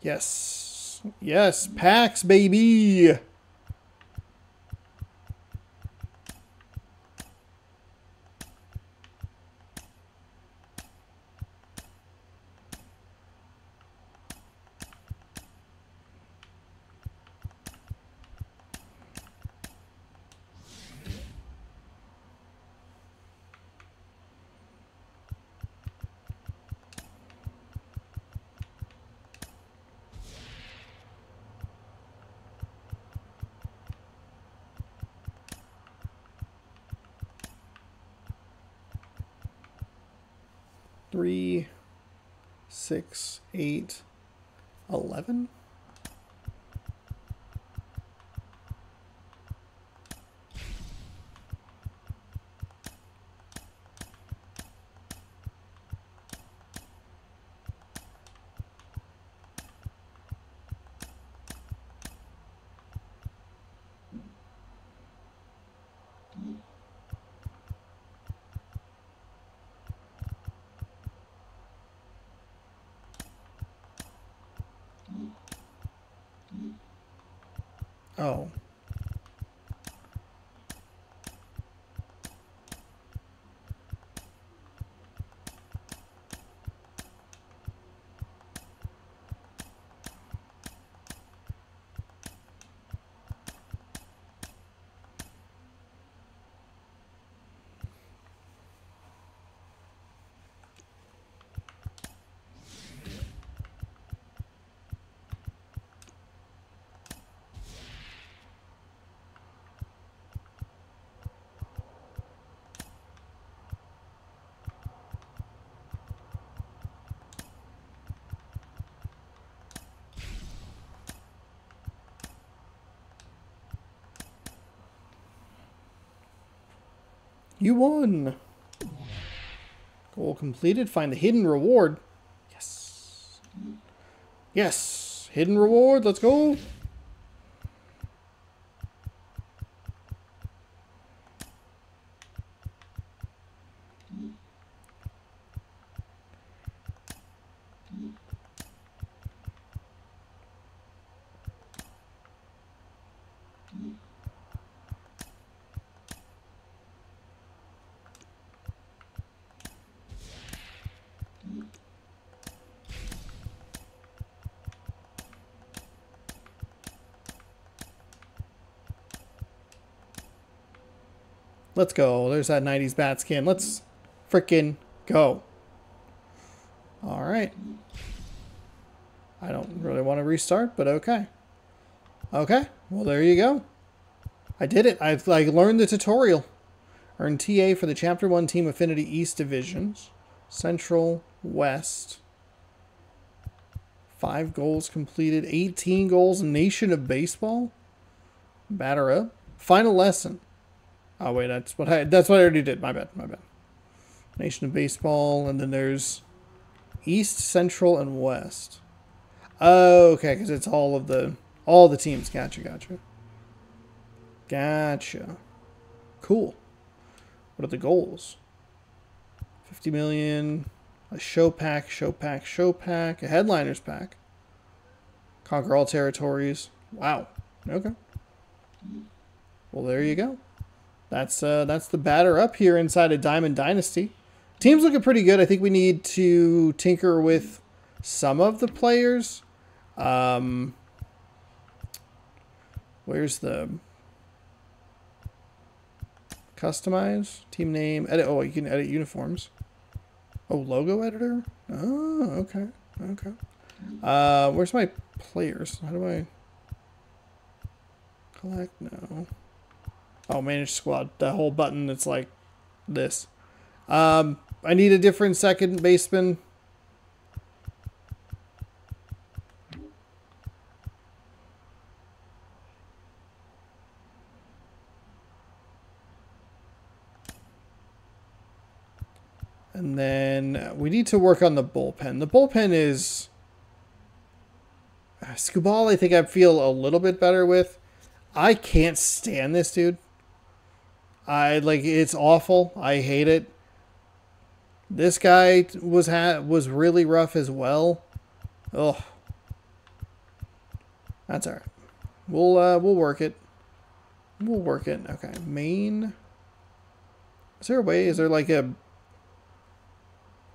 Yes. Yes. Packs, baby. three, six, eight, eleven. Oh. You won. Goal completed. Find the hidden reward. Yes. Yes. Hidden reward. Let's go. Let's go. There's that 90s bat skin. Let's frickin' go. All right. I don't really want to restart, but okay. Okay. Well, there you go. I did it. I've learned the tutorial. Earned TA for the Chapter 1 Team Affinity East Divisions. Central, West. Five goals completed. 18 goals. Nation of Baseball. Batter up. Final lesson. Oh wait, that's what I that's what I already did. My bad, my bad. Nation of Baseball, and then there's East, Central, and West. Oh, okay, because it's all of the all the teams. Gotcha, gotcha. Gotcha. Cool. What are the goals? 50 million, a show pack, show pack, show pack, a headliners pack. Conquer all territories. Wow. Okay. Well, there you go. That's uh, that's the batter up here inside of Diamond Dynasty. Team's looking pretty good. I think we need to tinker with some of the players. Um, where's the customize team name? Edit. Oh, you can edit uniforms. Oh, logo editor. Oh, okay, okay. Uh, where's my players? How do I collect? No. Oh, manage squad. That whole button that's like this. Um, I need a different second baseman. And then we need to work on the bullpen. The bullpen is... Skubal, I think I feel a little bit better with. I can't stand this dude. I like it's awful. I hate it. This guy was ha- was really rough as well. Ugh. That's alright. We'll uh we'll work it. We'll work it. Okay. Main. Is there a way? Is there like a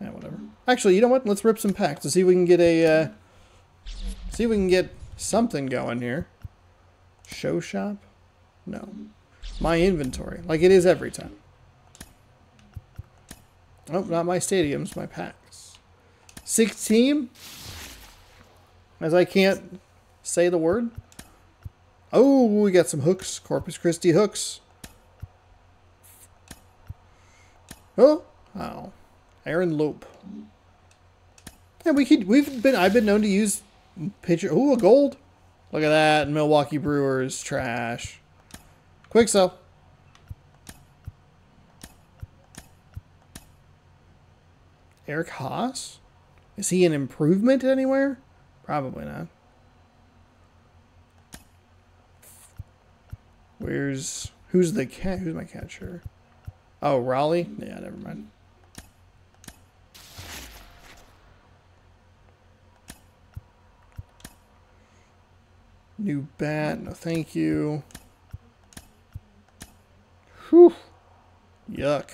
Yeah, whatever. Actually, you know what? Let's rip some packs to see if we can get a uh see if we can get something going here. Show shop? No. My inventory, like it is every time. Oh, not my stadiums, my packs. Six team? As I can't say the word. Oh, we got some hooks. Corpus Christi hooks. Oh, oh. Aaron Lope. Yeah, we could. We've been. I've been known to use pitcher. Ooh, a gold. Look at that. Milwaukee Brewers trash. Quick sell. Eric Haas? Is he an improvement anywhere? Probably not. Where's who's the cat? Who's my catcher? Oh, Raleigh. Yeah, never mind. New bat. No, thank you. Whew. Yuck.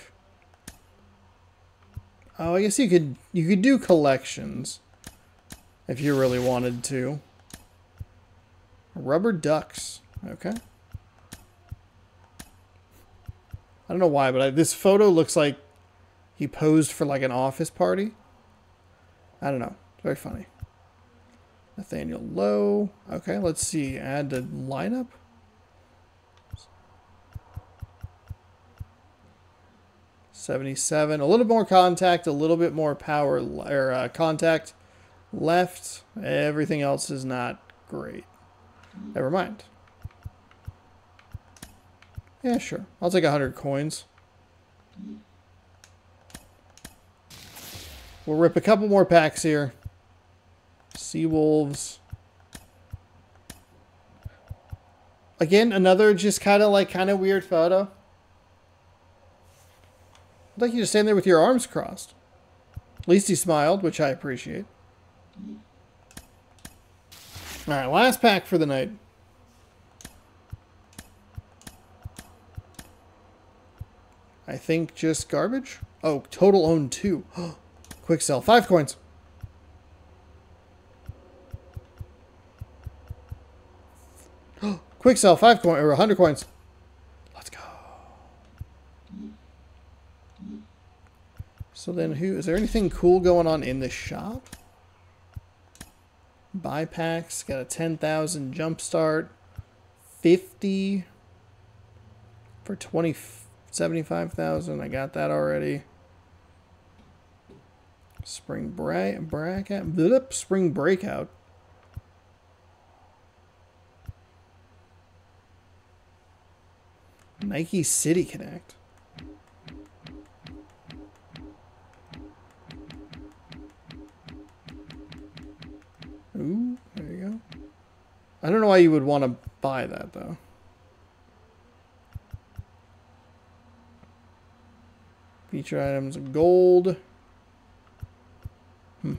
Oh, I guess you could you could do collections if you really wanted to. Rubber ducks. Okay. I don't know why, but I, this photo looks like he posed for like an office party. I don't know. It's very funny. Nathaniel Lowe. Okay, let's see. Add the lineup. Seventy-seven. A little more contact. A little bit more power or uh, contact left. Everything else is not great. Never mind. Yeah, sure. I'll take a hundred coins. We'll rip a couple more packs here. Seawolves. Again, another just kind of like kind of weird photo. I'd like you to stand there with your arms crossed. At least he smiled, which I appreciate. All right, last pack for the night. I think just garbage. Oh, total own two. Quick sell. Five coins. Quick sell. Five coin or a hundred coins. Let's go. So then who is there anything cool going on in the shop? Buy packs, got a 10,000 jump start. 50 for 20 75,000. I got that already. Spring break, bracket, blip, spring breakout. Nike City Connect. I don't know why you would want to buy that though. Feature items, gold. Hmm.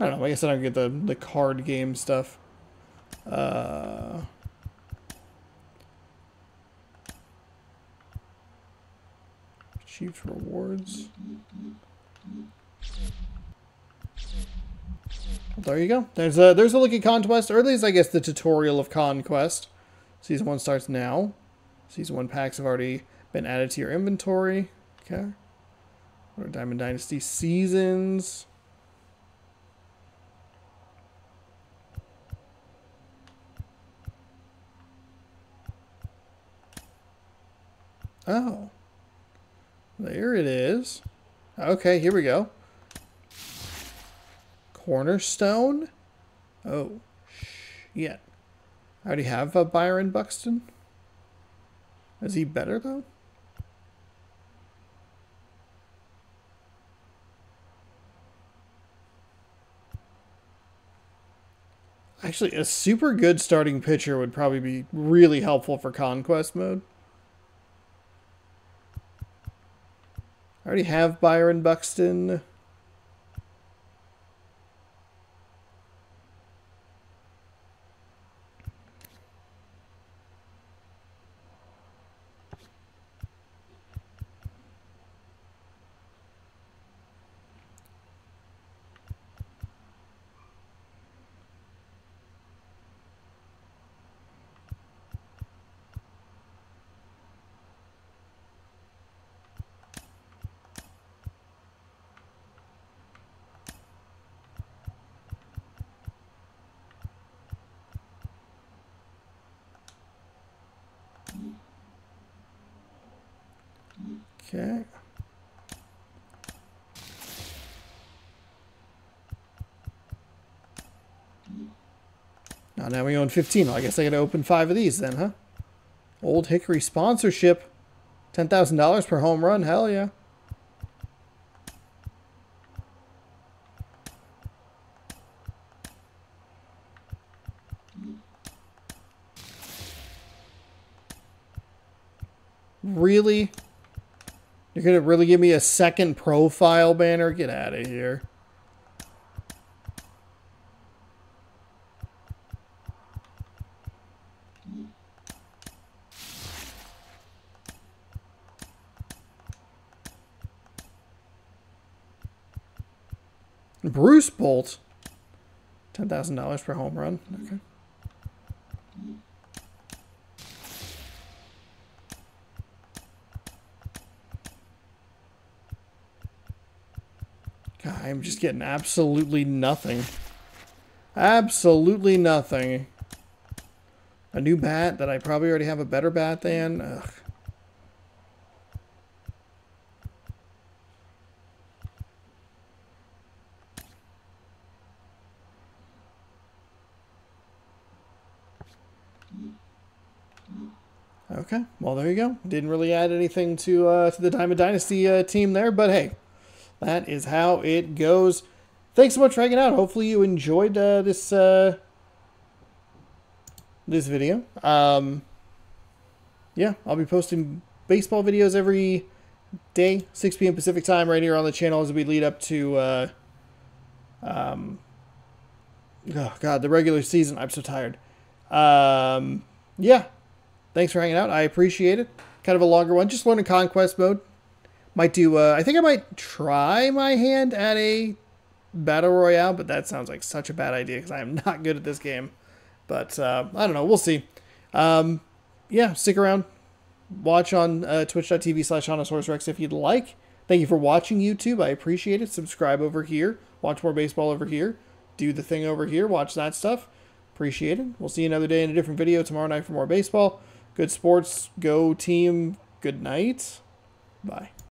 I don't know. I guess I don't get the, the card game stuff. Uh, Chiefs rewards. There you go. There's a there's a look at Conquest, or at least I guess the tutorial of Conquest. Season one starts now. Season one packs have already been added to your inventory. Okay. What are Diamond Dynasty seasons? Oh. There it is. Okay, here we go. Cornerstone? Oh, shit. I already have a Byron Buxton. Is he better, though? Actually, a super good starting pitcher would probably be really helpful for Conquest mode. I already have Byron Buxton. Okay. now we own 15. Well, I guess I gotta open five of these then, huh? Old Hickory sponsorship. $10,000 per home run. Hell yeah. Really? You're going to really give me a second profile banner? Get out of here. Bruce Bolt. $10,000 per home run. Okay. God, I'm just getting absolutely nothing. Absolutely nothing. A new bat that I probably already have a better bat than. Ugh. Okay, well there you go. Didn't really add anything to uh, to the Diamond Dynasty uh, team there, but hey, that is how it goes. Thanks so much for hanging out. Hopefully you enjoyed uh, this uh, this video. Um, yeah, I'll be posting baseball videos every day, 6 p.m. Pacific time, right here on the channel as we lead up to uh, um, oh god, the regular season. I'm so tired. Um, yeah, thanks for hanging out. I appreciate it. Kind of a longer one. Just learning conquest mode. Might do, uh, I think I might try my hand at a battle royale, but that sounds like such a bad idea because I am not good at this game. But uh, I don't know. We'll see. Um, yeah, stick around. Watch on uh, twitch.tv slash Rex if you'd like. Thank you for watching YouTube. I appreciate it. Subscribe over here. Watch more baseball over here. Do the thing over here. Watch that stuff. Appreciate it. We'll see you another day in a different video tomorrow night for more baseball. Good sports. Go team. Good night. Bye.